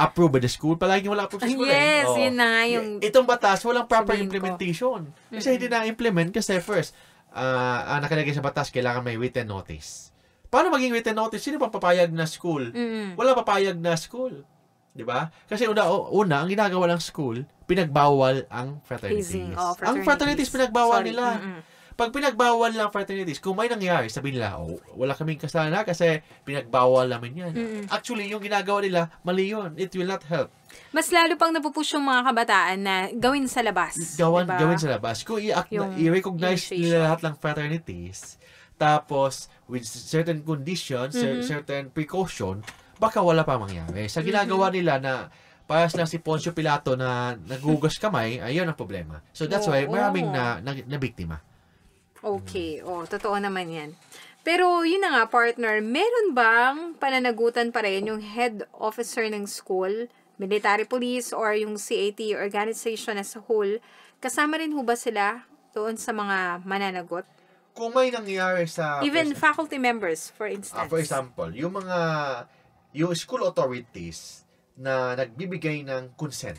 approved by the school? Palagi wala approved sa school Yes, eh. Yun na nga yung... Itong batas, walang proper Sabihin ko. implementation. Kasi hindi na-implement kasi first, ah ang nakalagay sa batas, kailangan may written notice. Paano maging written notice? Sino pang papayag na school? Mm-mm. Wala papayag na school. 'Di ba? Kasi una, una, ang ginagawa ng school, pinagbawal ang fraternities. Hazing. Oh, Ang fraternities pinagbawal Sorry. nila. Mm-mm. Pag pinagbawal lang fraternities, kung may nangyari, sabihin nila, oh, wala kaming kasalanan kasi pinagbawal namin yan. Mm-mm. Actually, yung ginagawa nila, mali yun. It will not help. Mas lalo pang napupush yung mga kabataan na gawin sa labas. Gawan, diba? gawin sa labas. Kung i- initiation. nila lahat ng fraternities, tapos with certain conditions, Mhm. certain precaution, baka wala pa mangyari. Sa ginagawa nila na parang lang si Poncio Pilato na nagugos kamay, ayun ang problema. So that's why Oo. maraming na, na, na biktima. Okay, oh, totoo naman yan. Pero yun na nga, partner, meron bang pananagutan pa rin yung head officer ng school, military police, or yung CAT organization as a whole? Kasama rin ho ba sila doon sa mga mananagot? Kung may nangyari sa... Even faculty members, for instance. Ah, for example, yung mga yung school authorities na nagbibigay ng consent.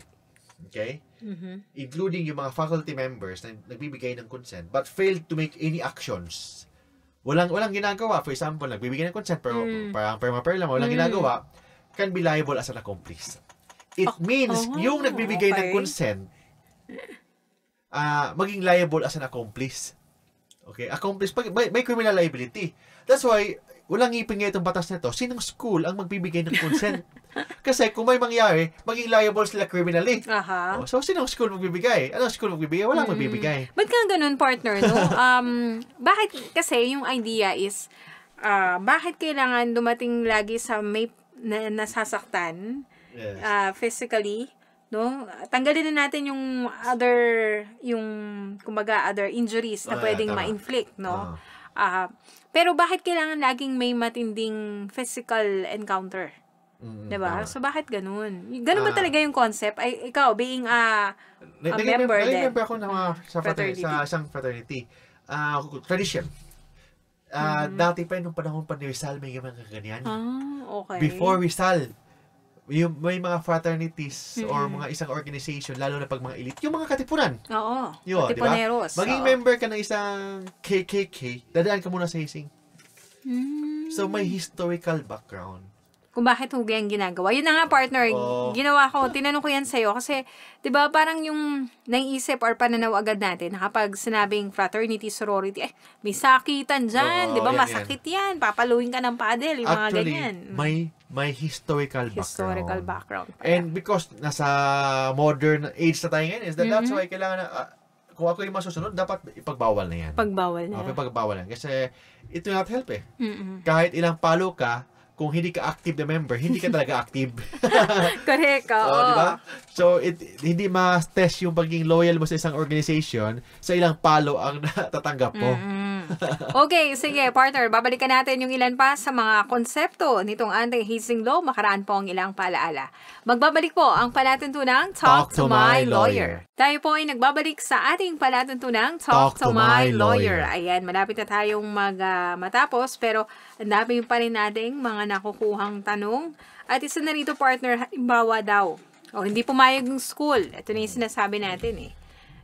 Okay? Mhm. Including yung mga faculty members na nagbibigay ng consent but failed to make any actions. Walang walang ginagawa. For example, nagbibigay ng consent pero Mm. parang perma per lang walang Mm. ginagawa can be liable as an accomplice. It Ah, means oh, yung nagbibigay ng okay. consent ah maging liable as an accomplice. Okay, accomplice pag may, may criminal liability. That's why walang ngipin nga itong batas na ito. Sinong school ang magbibigay ng consent? Kasi kung may mangyari, maging liable sila criminally. Aha. Oh, so, sinong school magbibigay? Anong school magbibigay? Walang Mm. magbibigay. Ba't ka ganun, partner, no? Um, bakit, kasi yung idea is, ah, bakit kailangan dumating lagi sa may na, nasasaktan Yes. ah, physically, no? Tanggalin na natin yung other, yung, kumbaga, other injuries na pwedeng tama. ma-inflict, no? Ah. Ah, pero bakit kailangan laging may matinding physical encounter? Mm, 'Di ba? So bakit ganun? Ganun ba Ah. talaga yung concept? Ay ikaw being a a member din. member ako ng mga sa fraternity, sa isang fraternity. Ah, tradition. Ah, dati pa nung panahon pa ni Rizal may mga ganyan. ah, okay. Before Rizal, yung may mga fraternities or Mm-mm. mga isang organization, lalo na pag mga elite, yung mga katipunan. Oo. Yun? Katipuneros. Maging oo. member ka ng isang KKK, dadaan ka muna sa hising. Mm. So, may historical background. Kung bakit hugi ang ginagawa. Yun na nga, partner. Oo. Ginawa ko, tinanong ko yan sa'yo. Kasi, di ba, parang yung naiisip or pananaw agad natin na kapag sinabing fraternity, sorority, eh, may sakitan dyan. Oo, di ba? yan, Masakit yan. Papaluin ka ng paddle. Yung mga Actually, ganyan. may may historical, Historical background. background. pala. And because nasa modern age na tayo ngayon, is that that's Mhm. why kailangan na, ah, kung ako yung masusunod, dapat ipagbawal na yan. Pagbawal na. Okay, pagbawal yan. Kasi it will not help eh. Mm-mm. Kahit ilang palo ka, kung hindi ka active na member, hindi ka talaga active. Correct. Oo. Oo, di ba? So, it, hindi ma-test yung pagiging loyal mo sa isang organization sa ilang palo ang natatanggap mo. Mm-mm. Okay, sige, partner. Babalikan natin yung ilan pa sa mga konsepto nitong anti-hazing law. Makaraan po ang ilang paalaala. Magbabalik po ang palatuntunang Talk, to, My lawyer. Tayo po ay nagbabalik sa ating palatuntunang Talk, to, My, lawyer. Ayan, malapit na tayong mag, ah, matapos pero ang dami pa rin nating mga nakukuhang tanong. At isa na rito, partner, halimbawa daw. O, hindi pumayag ng school. Ito na yung sinasabi natin eh.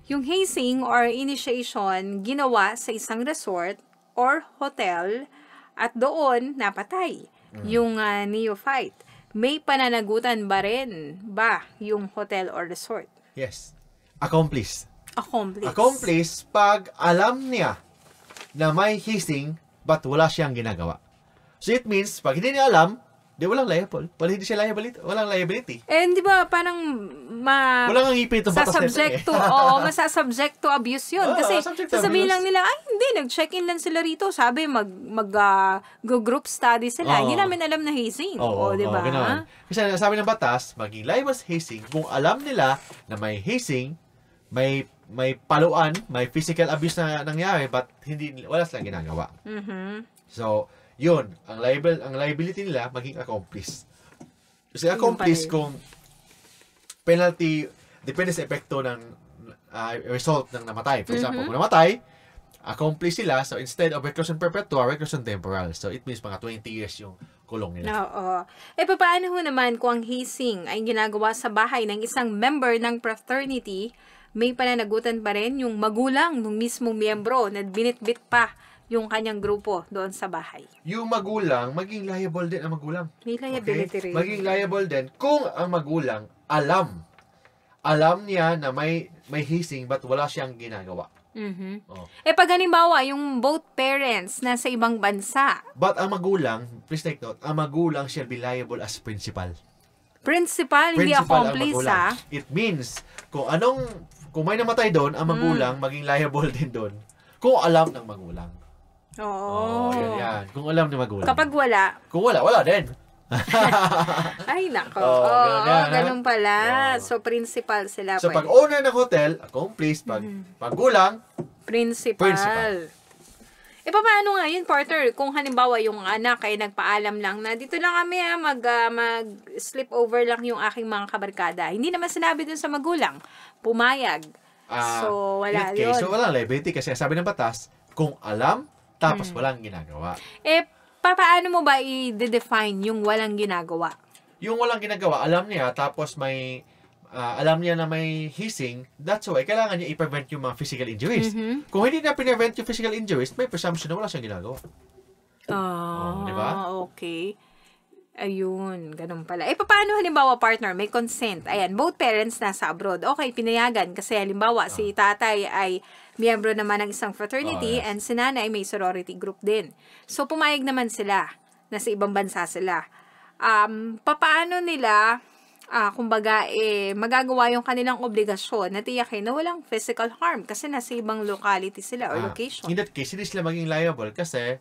Yung hazing or initiation ginawa sa isang resort or hotel at doon napatay yung ah, neophyte. May pananagutan ba rin ba yung hotel or resort? Yes. Accomplice. Accomplice. Accomplice pag alam niya na may hissing but wala siyang ginagawa. So it means, pag hindi niya alam, di walang liable. Wala hindi siya liability. Walang liability. Eh, di ba, parang ma... Walang ang ipin itong sa batas subject eh. to, oo, masasubject to abuse yun. Oo, Kasi sasabihin lang nila, ay hindi, nag-check-in lang sila rito. Sabi, mag, mag go group study sila. Oo. Hindi namin alam na hazing. Oo, Oo, di ba? ganun. Kasi sabi ng batas, maging liable sa hazing kung alam nila na may hazing, may may paluan, may physical abuse na nangyari but hindi wala silang ginagawa. Mhm. So, yun, ang liable ang liability nila maging accomplice. Kasi accomplice kung penalty depende sa epekto ng ah, result ng namatay. For example, Mhm. kung namatay, accomplice sila, so instead of reclusion perpetua, reclusion temporal. So, it means mga 20 years yung kulong nila. Oo. Eh, paano ho naman kung ang hazing ay ginagawa sa bahay ng isang member ng fraternity, may pananagutan pa rin yung magulang ng mismong miyembro na binitbit pa yung kanyang grupo doon sa bahay. Yung magulang, maging liable din ang magulang. May liability Okay? rin. Maging liable din kung ang magulang alam. Alam niya na may may hissing but wala siyang ginagawa. Mhm. Oh. Eh pag halimbawa, yung both parents nasa ibang bansa, But ang magulang, please take note, ang magulang shall be liable as principal. principal, hindi Principal ang accomplice ha. It means, kung anong, kung may namatay doon, ang magulang maging liable din doon. Kung alam ng magulang. Oo. Oh, yan, yan. Kung alam ng magulang. Kapag wala, kung wala, wala din. ay nako. Oo, Oo, ganun yan, ganun pala. Oo. So, principal sila So, pwede. pag owner ng hotel, accomplice. Pag magulang, Principal. Principal. E paano nga yun, partner? Kung halimbawa yung anak ay nagpaalam lang na dito lang kami ha, mag, ah, mag slip over lang yung aking mga kabarkada. Hindi naman sinabi dun sa magulang. Pumayag. ah, so, wala yun. so wala liability kasi sabi ng batas, kung alam, tapos walang ginagawa. Eh, pa- paano mo ba i-define yung walang ginagawa? Yung walang ginagawa, alam niya, tapos may, ah, alam niya na may hissing, that's why, kailangan niya i-prevent yung mga physical injuries. Mhm. Kung hindi na prevent yung physical injuries, may presumption na wala siyang ginagawa. Ah, di ba? okay. Ayun, ganun pala. Eh, paano halimbawa, partner, may consent? Ayan, both parents nasa abroad. Okay, pinayagan. Kasi halimbawa, si tatay ay miyembro naman ng isang fraternity Oh, yes. and si nanay may sorority group din. So, pumayag naman sila. Nasa ibang bansa sila. Um, papaano nila, ah, kumbaga, eh, magagawa yung kanilang obligasyon na tiyakin na walang physical harm kasi nasa ibang locality sila or Ah, location. In that case, hindi sila maging liable kasi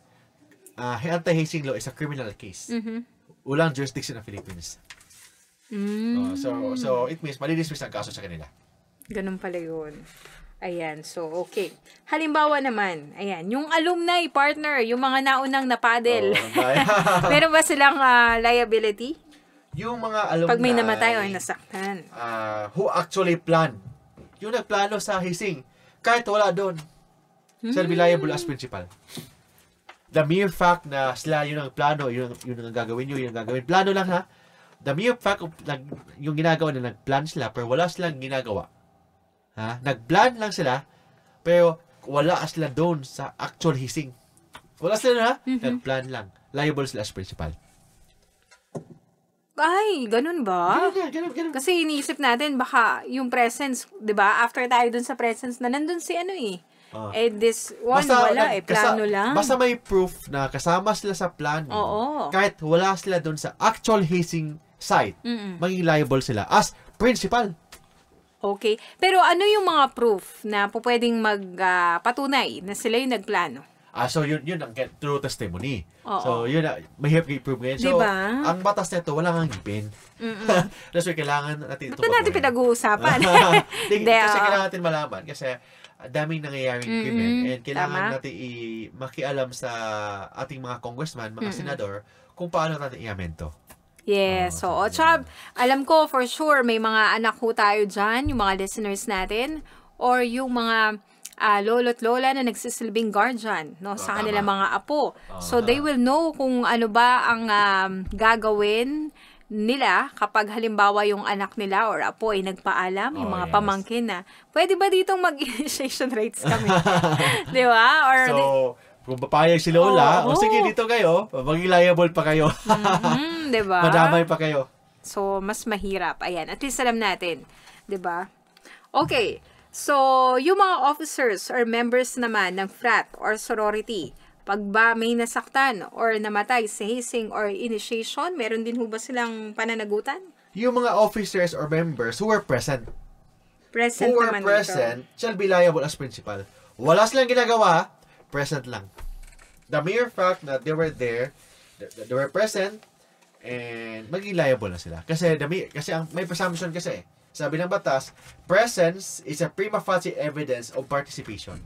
uh, anti-hazing law is a criminal case. Mhm. Walang jurisdiction ng Philippines. Mm. Oh, so, so it means malidismiss ang kaso sa kanila. Ganun pala yun. Ayan, so okay. Halimbawa naman, ayan, yung alumni partner, yung mga naunang napadel. Oh, Meron ba silang ah, liability? yung mga alumni Pag may namatay o nasaktan. ah, who actually plan. Yung nagplano sa hazing, kahit wala doon, shall be liable as principal. The mere fact na sila yun ang plano, yun, yun ang gagawin nyo, yun ang gagawin. Plano lang ha. The mere fact of nag, yung ginagawa na nagplan sila, pero wala silang ginagawa. Ha? Nagplan lang sila, pero wala sila doon sa actual hazing. Wala sila na, ha? Nagplan lang. Liable sila as principal. Ay, ganun ba? Ganun ganun, ganun. Kasi iniisip natin, baka yung presence, di ba? After tayo dun sa presence na nandun si ano eh. Ah. Eh, this one, wala eh. nag- kasa- Plano lang. Basta may proof na kasama sila sa plano. Oo. Kahit wala sila doon sa actual hazing site, Mm-mm. maging liable sila as principal. Okay. Pero ano yung mga proof na po pwedeng magpatunay na sila yung nagplano? Ah, so yun yun ang get through testimony. Oo. So yun na mahirap i-prove ngayon. So Diba? ang batas nito wala kang ngipin. That's why kailangan natin ito. Ito natin pinag-uusapan. Hindi, kasi oo. kailangan natin malaman kasi ah, daming nangyayaring krimen Mm-mm, and kailangan tama. natin i- makialam sa ating mga congressman, mga senador kung paano natin i-amend to. Yes. So, Oo, at saka, alam ko for sure may mga anak ho tayo dyan, yung mga listeners natin, or yung mga ah, lolo't lola na nagsisilbing guardian no, sa tama. kanilang mga apo. So, they will know kung ano ba ang um, gagawin nila kapag halimbawa yung anak nila or apo ay nagpaalam, yung Oh, mga yes. pamangkin na, pwede ba ditong mag-initiation rights kami? Di ba? Or, So, kung papayag si Lola, Oo. o sige dito kayo, maging liable pa kayo. mm, di ba? Madamay pa kayo. So, mas mahirap. Ayan, at least alam natin. 'di ba? Okay. So, yung mga officers or members naman ng frat or sorority, pag ba may nasaktan or namatay sa hazing or initiation, meron din ho ba silang pananagutan? Yung mga officers or members who were present, Present who were naman present, shall be liable as principal. Wala silang ginagawa, present lang. The mere fact that they were there, they were present, and maging liable na sila. Kasi, the mere- kasi ang, may presumption kasi, sabi ng batas, presence is a prima facie evidence of participation.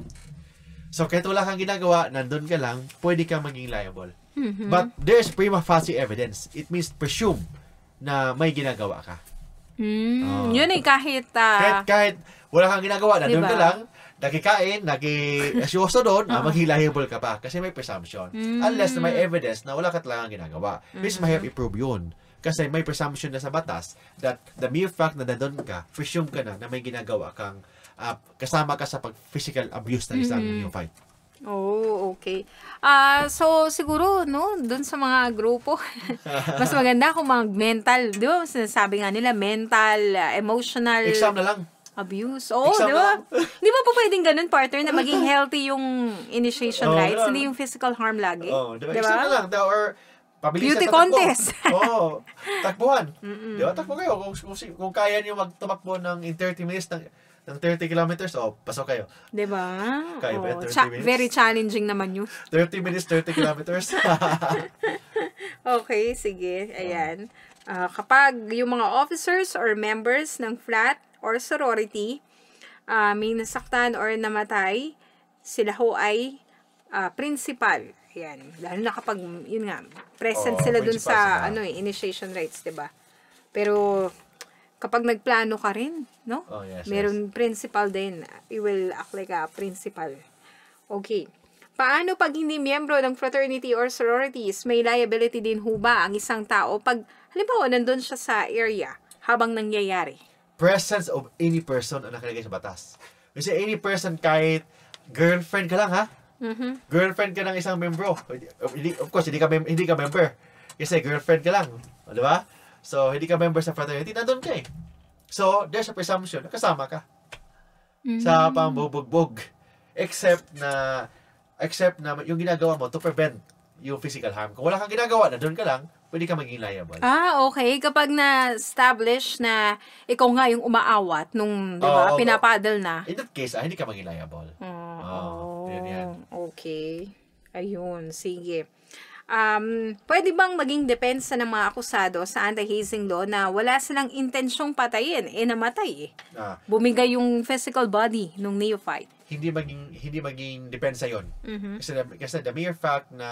So, kahit wala kang ginagawa, nandun ka lang, pwede kang maging liable. Mhm. But there's prima facie evidence. It means presume na may ginagawa ka. Mm, Oo. Yun eh, kahit, ah, Kahit, kahit wala kang ginagawa, nandun Diba? ka lang, nagkikain, nag-asyoso doon, ah, maging liable ka pa. Kasi may presumption. Mm. Unless na may evidence na wala ka talagang ginagawa. Which mahirap i-prove yun. Kasi may presumption na sa batas that the mere fact na nandun ka, presume ka na na may ginagawa kang ah, kasama ka sa pag-physical abuse na isang Mm. yung fight. Oh, okay. Ah, so siguro no, dun sa mga grupo, mas maganda kung mga mental, 'di ba? Sinasabi nga nila mental, ah, emotional. Exam na lang. Abuse. Oo, Exam di ba? di ba po pwedeng ganun, partner, na maging healthy yung initiation Oo, rights, hindi yung physical harm lagi? Oh, di ba? Di Exam na lang. Or, pabilisan Beauty contest. Oo. takbuhan. Di ba? Takbo kayo. Kung, kung, kung kaya niyo magtumakbo ng in 30 minutes ng, ng 30 kilometers, oh, pasok kayo. Di ba? Kaya ba Oo. 30 Cha- minutes? very challenging naman yun. 30 minutes, 30 kilometers. Okay, sige. Ayan. Ah, kapag yung mga officers or members ng flat or sorority ah, may nasaktan or namatay, sila ho ay ah, principal. Ayan. Lalo na kapag, yun nga, present Oo, sila dun sa sila. ano eh, initiation rights, 'di ba? Pero kapag nagplano ka rin, no? Oh, yes, Meron principal din. You will act like a principal. Okay. Paano pag hindi miyembro ng fraternity or sororities, may liability din ho ba ang isang tao pag, halimbawa, nandun siya sa area habang nangyayari? Presence of any person ang nakalagay sa batas. Kasi any person, kahit girlfriend ka lang, ha? Mhm. Girlfriend ka ng isang membro. Of course, hindi ka, mem- hindi ka member. Kasi girlfriend ka lang. O, di ba? So, hindi ka member sa fraternity, nandun ka eh. So, there's a presumption kasama ka sa pambubugbog. Except na, except na yung ginagawa mo to prevent yung physical harm. Kung wala kang ginagawa, nandun ka lang, pwede ka maging liable. Ah, okay. Kapag na-establish na ikaw nga yung umaawat nung, di ba, oo. pinapaddle na. In that case, ah, hindi ka maging liable. Oh, yun yan. okay. Ayun, sige. Um, pwede bang maging depensa ng mga akusado sa anti-hazing law na wala silang intensyong patayin, eh namatay eh. Ah, Bumigay yung physical body nung neophyte. hindi maging hindi maging depensa 'yon. Mhm. Kasi kasi the mere fact na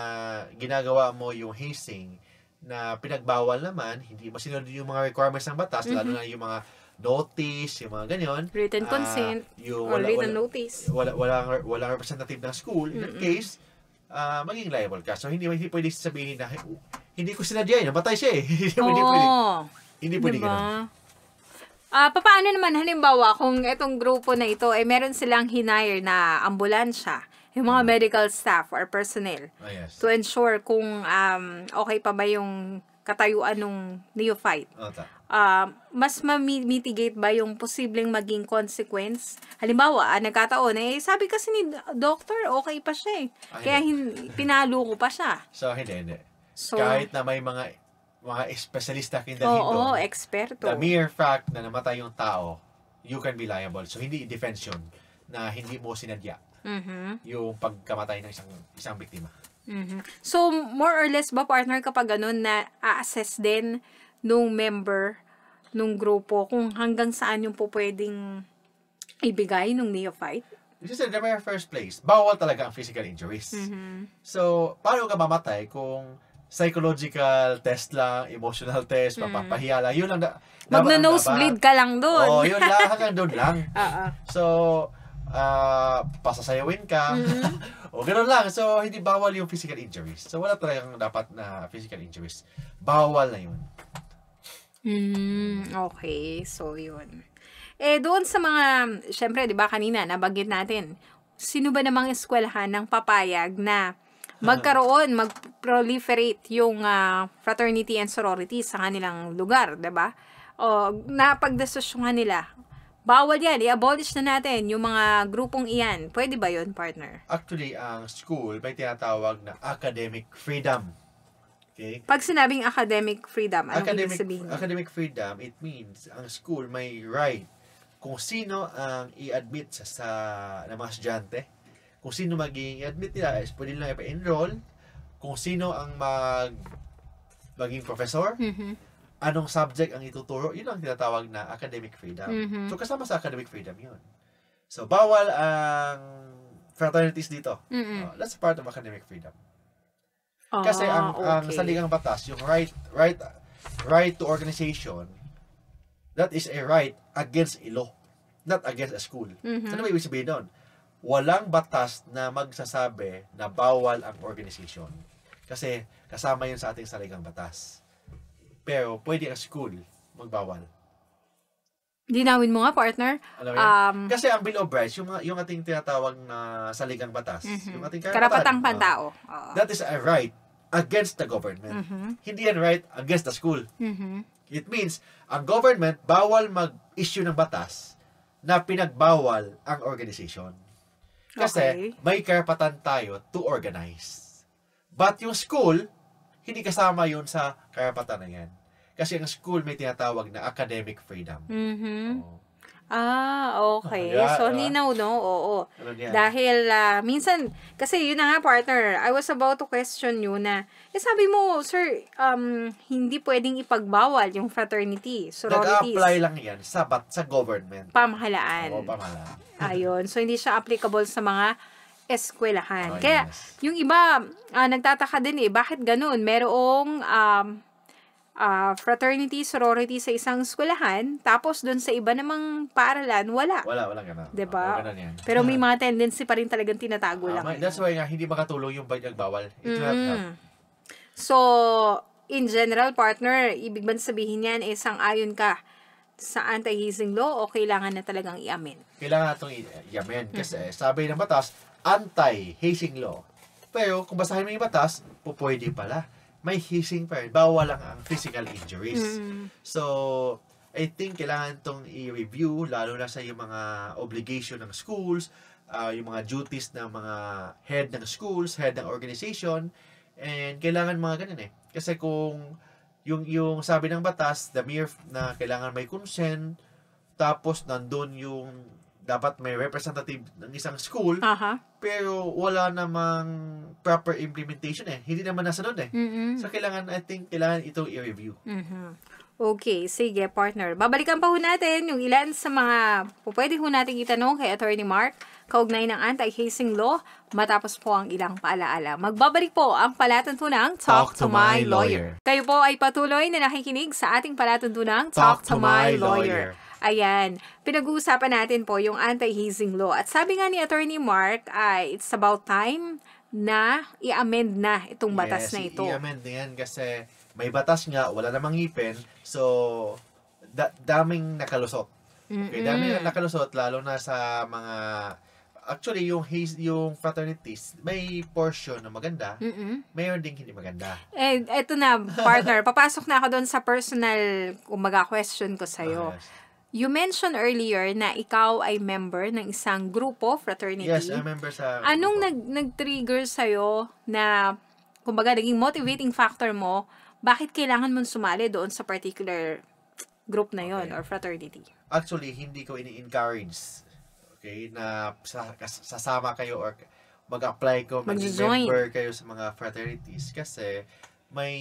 ginagawa mo yung hazing na pinagbawal naman, hindi mo sinunod yung mga requirements ng batas, lalo na yung mga notice, yung mga ganyan. Mm-hmm. Written Ah, consent yung or wala, written wala, notice. wala, wala, wala representative ng school, in that case, ah, maging liable ka. So, hindi, hindi pwede sabihin na, hindi ko sinadya eh, namatay siya eh. hindi, pwede. Hindi pwede Diba? ganun. Ah, paano naman halimbawa kung itong grupo na ito ay meron silang hinire na ambulansya, yung mga medical staff or personnel Ah, yes. to ensure kung um, okay pa ba yung katayuan ng neophyte. Oh, ta. Ah, mas ma-mitigate ba yung posibleng maging consequence? Halimbawa, ah, nagkataon, eh, sabi kasi ni doctor, okay pa siya eh. Ah, Kaya hin- pinalo ko pa siya. So, hindi, hindi. So, Kahit na may mga mga espesyalista kang dalhin oo, doon, eksperto. the mere fact na namatay yung tao, you can be liable. So, hindi defense yun na hindi mo sinadya Mhm. yung pagkamatay ng isang isang biktima. Mhm. So, more or less ba, partner, kapag ganun na a-assess din nung member nung grupo kung hanggang saan yung po pwedeng ibigay nung neophyte? Is in the very first place, bawal talaga ang physical injuries. Mhm. So, paano ka mamatay kung psychological test lang, emotional test, papapahiya lang, yun lang. Na, Magna-nosebleed ka lang doon. Oo, oh, yun lang, hanggang doon lang. Oo. So, ah pasasayawin ka. o gano'n lang. So, hindi bawal yung physical injuries. So, wala talagang dapat na physical injuries. Bawal na yun. Mm, okay. So, yun. Eh, doon sa mga, syempre, di ba kanina, nabanggit natin, sino ba namang eskwelahan ng papayag na magkaroon, mag-proliferate yung ah, fraternity and sorority sa kanilang lugar, di ba? O, napagdesisyonan nila, bawal yan, i-abolish na natin yung mga grupong iyan. Pwede ba yun, partner? Actually, ang school may tinatawag na academic freedom. Okay? Pag sinabing academic freedom, anong academic ibig sabihin? academic freedom, it means ang school may right kung sino ang i-admit sa, sa ng mga estudyante, kung sino maging i-admit nila, is pwede nila ipa-enroll, kung sino ang mag maging professor, Mhm. anong subject ang ituturo, yun ang tinatawag na academic freedom. Mhm. So, kasama sa academic freedom yun. So, bawal ang fraternities dito. Mm-mm. Oh, that's part of academic freedom. Kasi ang, Ah, ang okay. saligang batas, yung right right right to organization, that is a right against a law, not against a school. Mhm. So, ano ba ibig sabihin doon? Walang batas na magsasabi na bawal ang organization. Kasi kasama yun sa ating saligang batas. Pero pwede ang school magbawal. Dinawin mo nga, partner. Alam? Um, Kasi ang Bill of Rights, yung, yung ating tinatawag na saligang batas, mhm. yung ating Karapatang karapatan, pantao. Oo. that is a right against the government. Mhm. Hindi yan right against the school. Mhm. It means, ang government bawal mag-issue ng batas na pinagbawal ang organization. Kasi Okay. may karapatan tayo to organize. But yung school, hindi kasama yun sa karapatan na yan. Kasi ang school may tinatawag na academic freedom. Mhm. Oo. Ah, okay. Yeah, so, linaw, no? Oo. Yan? Dahil, ah, minsan, kasi yun na nga, partner, I was about to question you na, eh, sabi mo, sir, um, hindi pwedeng ipagbawal yung fraternity, sororities, Nag-apply lang yan sa, bat, sa government. pamahalaan. Oo, pamahalaan. Ayun. So, hindi siya applicable sa mga eskwelahan. Oh, Kaya, yes. yung iba, ah, nagtataka din eh, bakit ganun? Merong um, ah, fraternity, sorority sa isang eskwelahan, tapos doon sa iba namang paaralan, wala. Wala, walang ganun. Diba? Oo, ganun yan. Pero may mga tendency pa rin talagang tinatago lang. Tama. That's why nga, hindi makatulong yung. It will not help. Mm. So, in general, partner, ibig ba sabihin yan, eh, sang-ayon ka sa anti-hazing law o kailangan na talagang i-amend? Kailangan itong i-amend. Kasi Mm-hmm. sabi ng batas, anti-hazing law. Pero kung basahin mo yung batas, po pwede pala. May hazing pa rin. Bawal lang ang physical injuries. Mm. So, I think kailangan itong i-review, lalo na sa yung mga obligation ng schools, ah, yung mga duties ng mga head ng schools, head ng organization, and kailangan mga ganun eh. Kasi kung yung, yung sabi ng batas, the mere na kailangan may consent, tapos nandun yung dapat may representative ng isang school, Aha. pero wala namang proper implementation eh. Hindi naman nasa doon eh. mm So, kailangan, I think, kailangan itong i-review. Mhm. Okay, sige, partner. Babalikan pa ho natin yung ilan sa mga pwede ho natin itanong kay Attorney Mark kaugnay ng anti-hazing law matapos po ang ilang paalaala. Magbabalik po ang palatuntunang Talk, to, My lawyer. Kayo po ay patuloy na nakikinig sa ating palatuntunang Talk, to, My, lawyer. Ayan, pinag-uusapan natin po yung anti-hazing law. At sabi nga ni Attorney Mark, ay it's about time na i-amend na itong batas Yes, na ito. i-amend na yan kasi may batas nga, wala namang ngipin. So, da- daming nakalusot. Okay, daming nakalusot, lalo na sa mga... Actually, yung haze, yung fraternities, may portion na maganda, Mm-mm. mayroon ding hindi maganda. Eh, eto na, partner. Papasok na ako doon sa personal, kumbaga, question ko sa'yo. Ah, yes. You mentioned earlier na ikaw ay member ng isang grupo, fraternity. Yes, I remember sa... Anong nag, nag-trigger sa'yo na, kumbaga, naging motivating factor mo, bakit kailangan mong sumali doon sa particular group na yon Okay. or fraternity? Actually, hindi ko ini-encourage okay, na sasama kayo or mag-apply ko, maging Mag-join. member kayo sa mga fraternities kasi may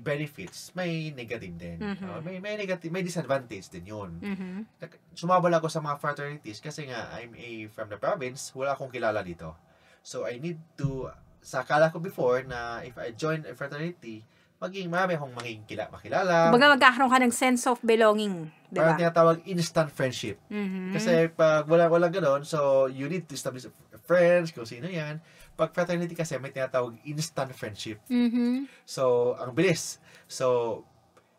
benefits, may negative din. Mhm. Uh, may may negative, may disadvantage din 'yun. Mhm. Nag- Sumabal ako sa mga fraternities kasi nga I'm a from the province, wala akong kilala dito. So I need to sa akala ko before na if I join a fraternity, maging marami akong maging kila, makilala. Kumbaga, magkakaroon ka ng sense of belonging. Di ba? Parang tinatawag instant friendship. Mhm. Kasi pag wala wala ganoon, so you need to establish friends, kung sino 'yan. Pag fraternity kasi may tinatawag instant friendship. Mhm. So, ang bilis. So,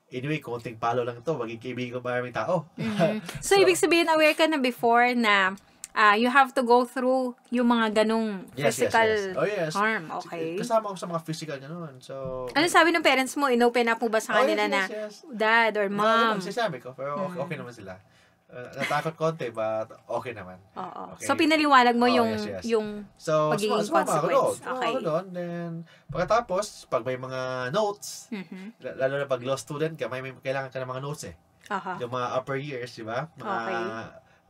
anyway, konting palo lang to, maging kaibigan ko maraming tao. Mhm. So, ibig sabihin, aware ka na before na ah, you have to go through yung mga ganong Yes, yes, physical yes. Oh, yes. harm. Okay. Kasama ko sa mga physical ganoon. So, Ano sabi ng parents mo? Inopen up mo ba sa Oh, kanila yes, na yes, yes. dad or Mom. mom? Sinasabi ko, pero okay, Mm. okay naman sila. Uh, natakot konti, but okay naman. Oo. Okay. So, pinaliwanag mo Oh, yung, yes, yes. yung, So, Magiging suma- ako consequence. doon. Sumama Okay. ako doon. Then, pagkatapos, pag may mga notes, Mhm. l- lalo na pag law student ka, may, may kailangan ka ng mga notes eh. Aha. Yung mga upper years, di ba? Mga Okay.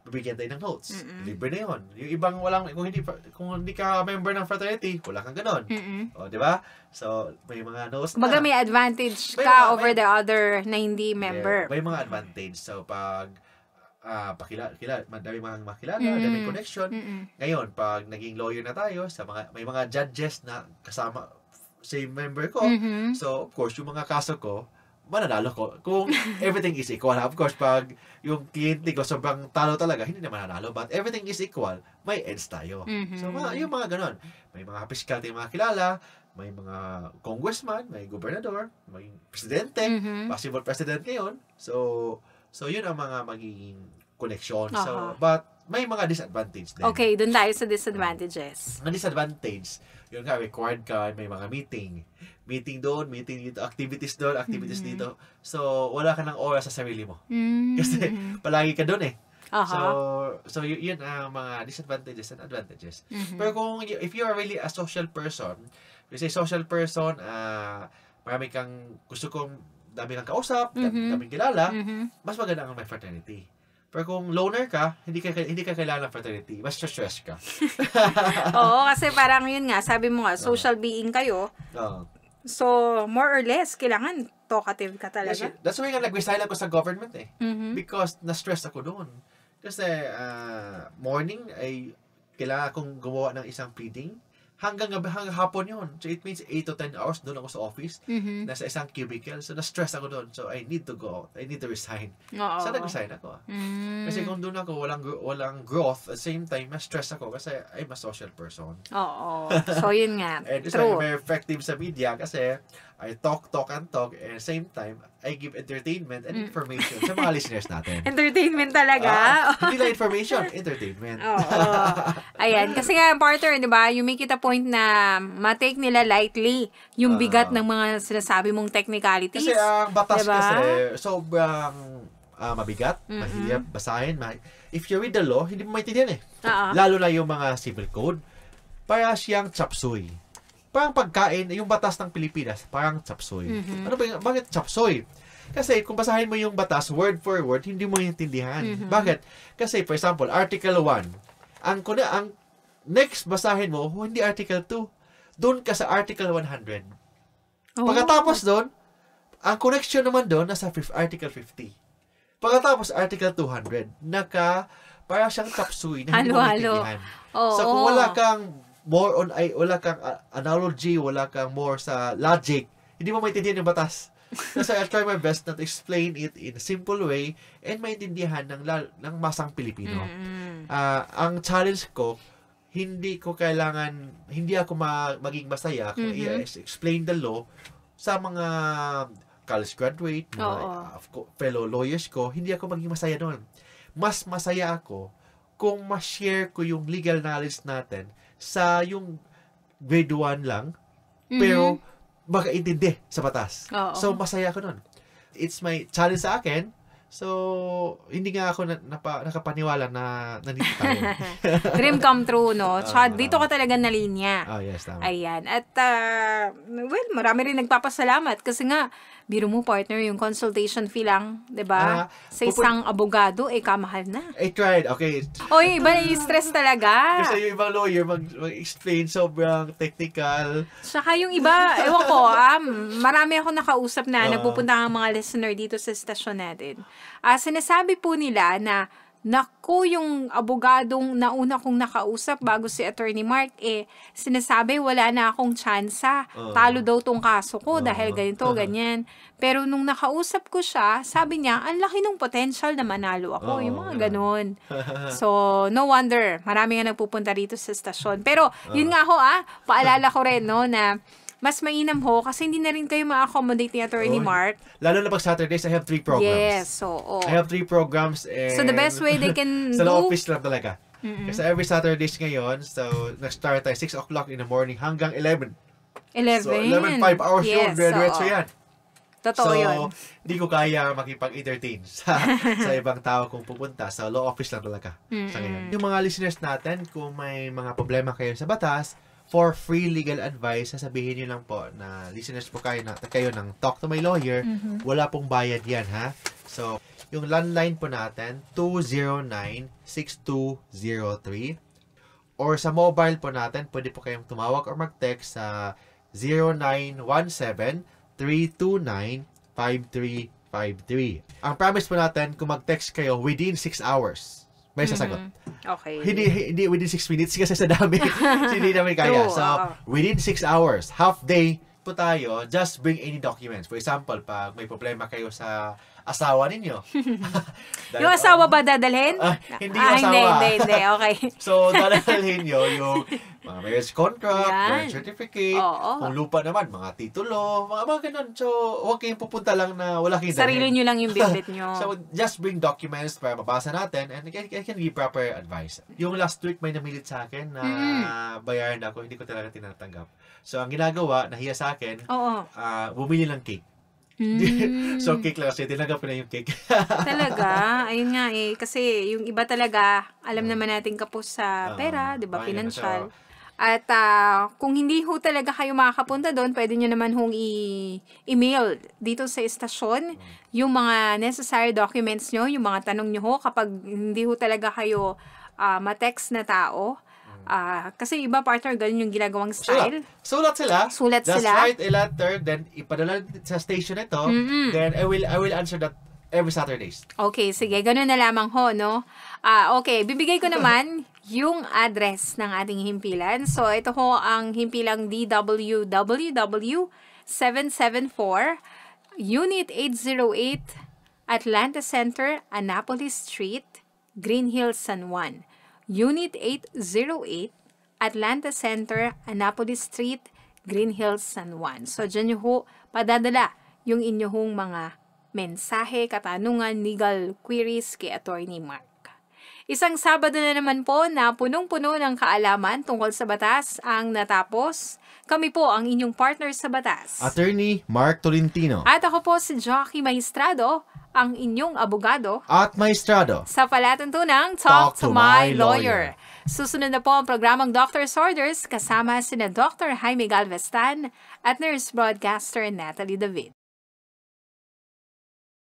bibigyan tayo ng notes. Mm-mm. Libre na yun. Yung ibang walang, kung hindi, kung hindi ka member ng fraternity, wala kang ganon. Mhm. O, di ba? So, may mga notes Kumbaga na. may advantage May ka mga- over may- the other na hindi member. Yeah, may mga advantage. So, pag ah pakilala, kilala, madami mga makilala, Mm. dami connection. Mhm. Ngayon, pag naging lawyer na tayo, sa mga may mga judges na kasama same member ko. Mhm. So, of course, yung mga kaso ko, mananalo ko. Kung everything is equal. Of course, pag yung kliyente ko sobrang talo talaga, hindi na mananalo. But everything is equal, may edge tayo. Mhm. So, mga, yung mga ganon. May mga piskal tayong mga kilala, may mga congressman, may gobernador, may presidente, Mhm. possible president ngayon. So, so yun ang mga magiging connection. So, Aha. but may mga disadvantage din. Okay, dun tayo sa disadvantages. Ang disadvantage, yun nga, required ka, may mga meeting. Meeting doon, meeting dito, activities doon, activities Mhm. dito. So, wala ka ng oras sa sarili mo. Mhm. Kasi, palagi ka doon eh. Aha. So, so yun ang mga disadvantages and advantages. Mhm. Pero kung if you are really a social person, we say social person, ah marami kang gusto kong dami kang kausap, Mhm. daming kilala, Mhm. mas maganda ang may fraternity. Pero kung loner ka, hindi ka hindi ka kailangan ng fraternity, mas stress ka. Oo, kasi parang yun nga, sabi mo nga, social being kayo. Oo. So, more or less, kailangan talkative ka That's, talaga. that's why nga nag-resign ako sa government eh. Mhm. Because na-stress ako doon. Kasi ah, morning ay kailangan akong gumawa ng isang pleading. Hanggang gabi, hanggang hapon yun. So it means 8 to 10 hours doon ako sa office. Mhm. Nasa isang cubicle. So na-stress ako doon. So I need to go out. I need to resign. Oo. So nag-resign ako. Mm. Kasi kung doon ako, walang, walang growth. At the same time, ma-stress ako kasi I'm a social person. Oo. So, yun nga. And I'm True. very effective sa media kasi I talk, talk, and talk. And same time, I give entertainment and Mm. information sa mga listeners natin. Entertainment talaga. Ah, hindi lang information, entertainment. Oo. Ayan. Kasi nga, partner, di ba, you make it a point na matake nila lightly yung bigat Ah. ng mga sinasabi mong technicalities. Kasi ang batas Diba? kasi sobrang ah, mabigat, Mm-mm. mahirap basahin. Ma- If you read the law, hindi mo maintindihan eh. Oo. Lalo na yung mga civil code. Para siyang chapsuy. Parang pagkain, yung batas ng Pilipinas, parang chapsuy. Mhm. Ano ba yung, bakit chapsuy? Kasi kung basahin mo yung batas word for word, hindi mo maintindihan. Mhm. Bakit? Kasi for example, Article 1, ang kuna ang next basahin mo, oh, hindi Article 2. Doon ka sa Article 100. Oo. Pagkatapos doon, ang connection naman doon nasa fif- Article 50. Pagkatapos Article 200, naka para siyang chapsuy na hindi mo Halo-halo. maintindihan. Oo. So kung wala kang more on ay wala kang uh, analogy, wala kang more sa logic, hindi mo maintindihan yung batas. Kasi I'll try my best na to explain it in a simple way and maintindihan ng lal- ng masang Pilipino. Mm-mm. Ah, ang challenge ko, hindi ko kailangan, hindi ako ma- maging masaya kung Mhm. i-explain the law sa mga college graduate, mga uh, fellow lawyers ko, hindi ako maging masaya doon. Mas masaya ako kung ma-share ko yung legal knowledge natin sa yung grade 1 lang, pero makaintindi sa batas. Mhm. Oo. So, masaya ako nun. It's my challenge sa akin. So, hindi nga ako na, napa, nakapaniwala na nandito tayo. Dream come true, no? Tsaka Ah. dito ka talaga na linya. oh, yes, tama. Ayan. At, ah, well, marami rin nagpapasalamat kasi nga, biro mo partner, yung consultation fee lang, di ba? Ah, Sa isang abogado, eh, kamahal na. I tried. Okay. O, yung iba na stress talaga. Kasi yung ibang lawyer mag, mag-explain sobrang technical. Tsaka yung iba, ewan ko, ah, marami ako nakausap na Ah. nagpupunta ang mga listener dito sa stasyon natin. Ah, sinasabi po nila na Naku, yung abogadong nauna kong nakausap bago si Attorney Mark, eh, sinasabi wala na akong tsansa. Oo. Talo daw tong kaso ko Oo. dahil ganito, Oo. ganyan. Pero nung nakausap ko siya, sabi niya, ang laki ng potential na manalo ako. Oo, yung mga ganun. ganon. So, no wonder, marami nga nagpupunta rito sa stasyon. Pero, yun nga ho ah, paalala ko rin, no, na mas mainam ho kasi hindi na rin kayo ma-accommodate ni Attorney Oo. Mark. Lalo na pag Saturdays, I have three programs. Yes, so, oh. I have three programs and... So, the best way they can sa do... office lang talaga. Mm-mm. Kasi every Saturdays ngayon, so nag-start tayo 6 o'clock in the morning hanggang 11. 11. So 11, 5 hours yun. yes, Diretso oo. yan. Totoo so, yun. hindi ko kaya makipag-entertain sa, sa ibang tao kung pupunta. Sa law office lang talaga. Sa Mm-mm. ngayon. Yung mga listeners natin, kung may mga problema kayo sa batas, for free legal advice, sasabihin nyo lang po na listeners po kayo, na, kayo ng Talk to My Lawyer. Mhm. Wala pong bayad yan, ha? So, yung landline po natin, 209-6203. Or sa mobile po natin, pwede po kayong tumawag or mag-text sa 0917-329-5353. Ang promise po natin, kung mag-text kayo within 6 hours, may sasagot. Mhm. Okay. Hindi hindi within 6 minutes kasi sa dami. hindi namin kaya. So, within 6 hours, half day po tayo, just bring any documents. For example, pag may problema kayo sa asawa ninyo. Yung asawa ba dadalhin? Ah, hindi ah, asawa. Hindi, hindi, hindi. Okay. So, dadalhin nyo yung mga marriage contract, Yan. birth certificate, Oo. kung lupa naman, mga titulo, mga, mga ganun. So, huwag kayong pupunta lang na wala kayong Sarili nyo lang yung bibit nyo. So, just bring documents para mabasa natin and I can, I can give proper advice. Yung last week, may namilit sa akin na Mm. bayaran ako, hindi ko talaga tinatanggap. So, ang ginagawa, nahiya sa akin, Oo. ah, bumili ng cake. Hmm. so, cake lang kasi. Tinanggap ko na yung cake. Talaga, ayun nga eh. Kasi yung iba talaga, alam naman natin kapos sa Oo. pera, di ba, Okay, financial. so- At ah, kung hindi ho talaga kayo makakapunta doon, pwede nyo naman hong i- email dito sa estasyon yung mga necessary documents nyo, yung mga tanong nyo ho kapag hindi ho talaga kayo ah, ma-text na tao. Ah, kasi iba partner, ganun yung ginagawang style. Sulat. Sulat sila. Sulat Just sila. write a letter, then ipadala sa station ito. Mm-mm. Then I will I will answer that every Saturdays. Okay, sige. Ganun na lamang ho, no? Ah, okay. Bibigay ko naman yung address ng ating himpilan. So, ito ho ang himpilang DWWW 774 Unit 808 Atlanta Center, Annapolis Street, Green Hills, San Juan. Unit 808 Atlanta Center, Annapolis Street, Green Hills, San Juan. So, dyan nyo ho padadala yung inyong mga mensahe, katanungan, legal queries kay Attorney Mark. Isang Sabado na naman po na punong-puno ng kaalaman tungkol sa batas ang natapos. Kami po ang inyong partner sa batas. Attorney Mark Tolentino. At ako po si Jockey Maestrado, ang inyong abogado At Maestrado. sa palatuntunang Talk, to, My lawyer. Susunod na po ang programang Doctor's Orders kasama sina Dr. Jaime Galvestan at nurse broadcaster Natalie David.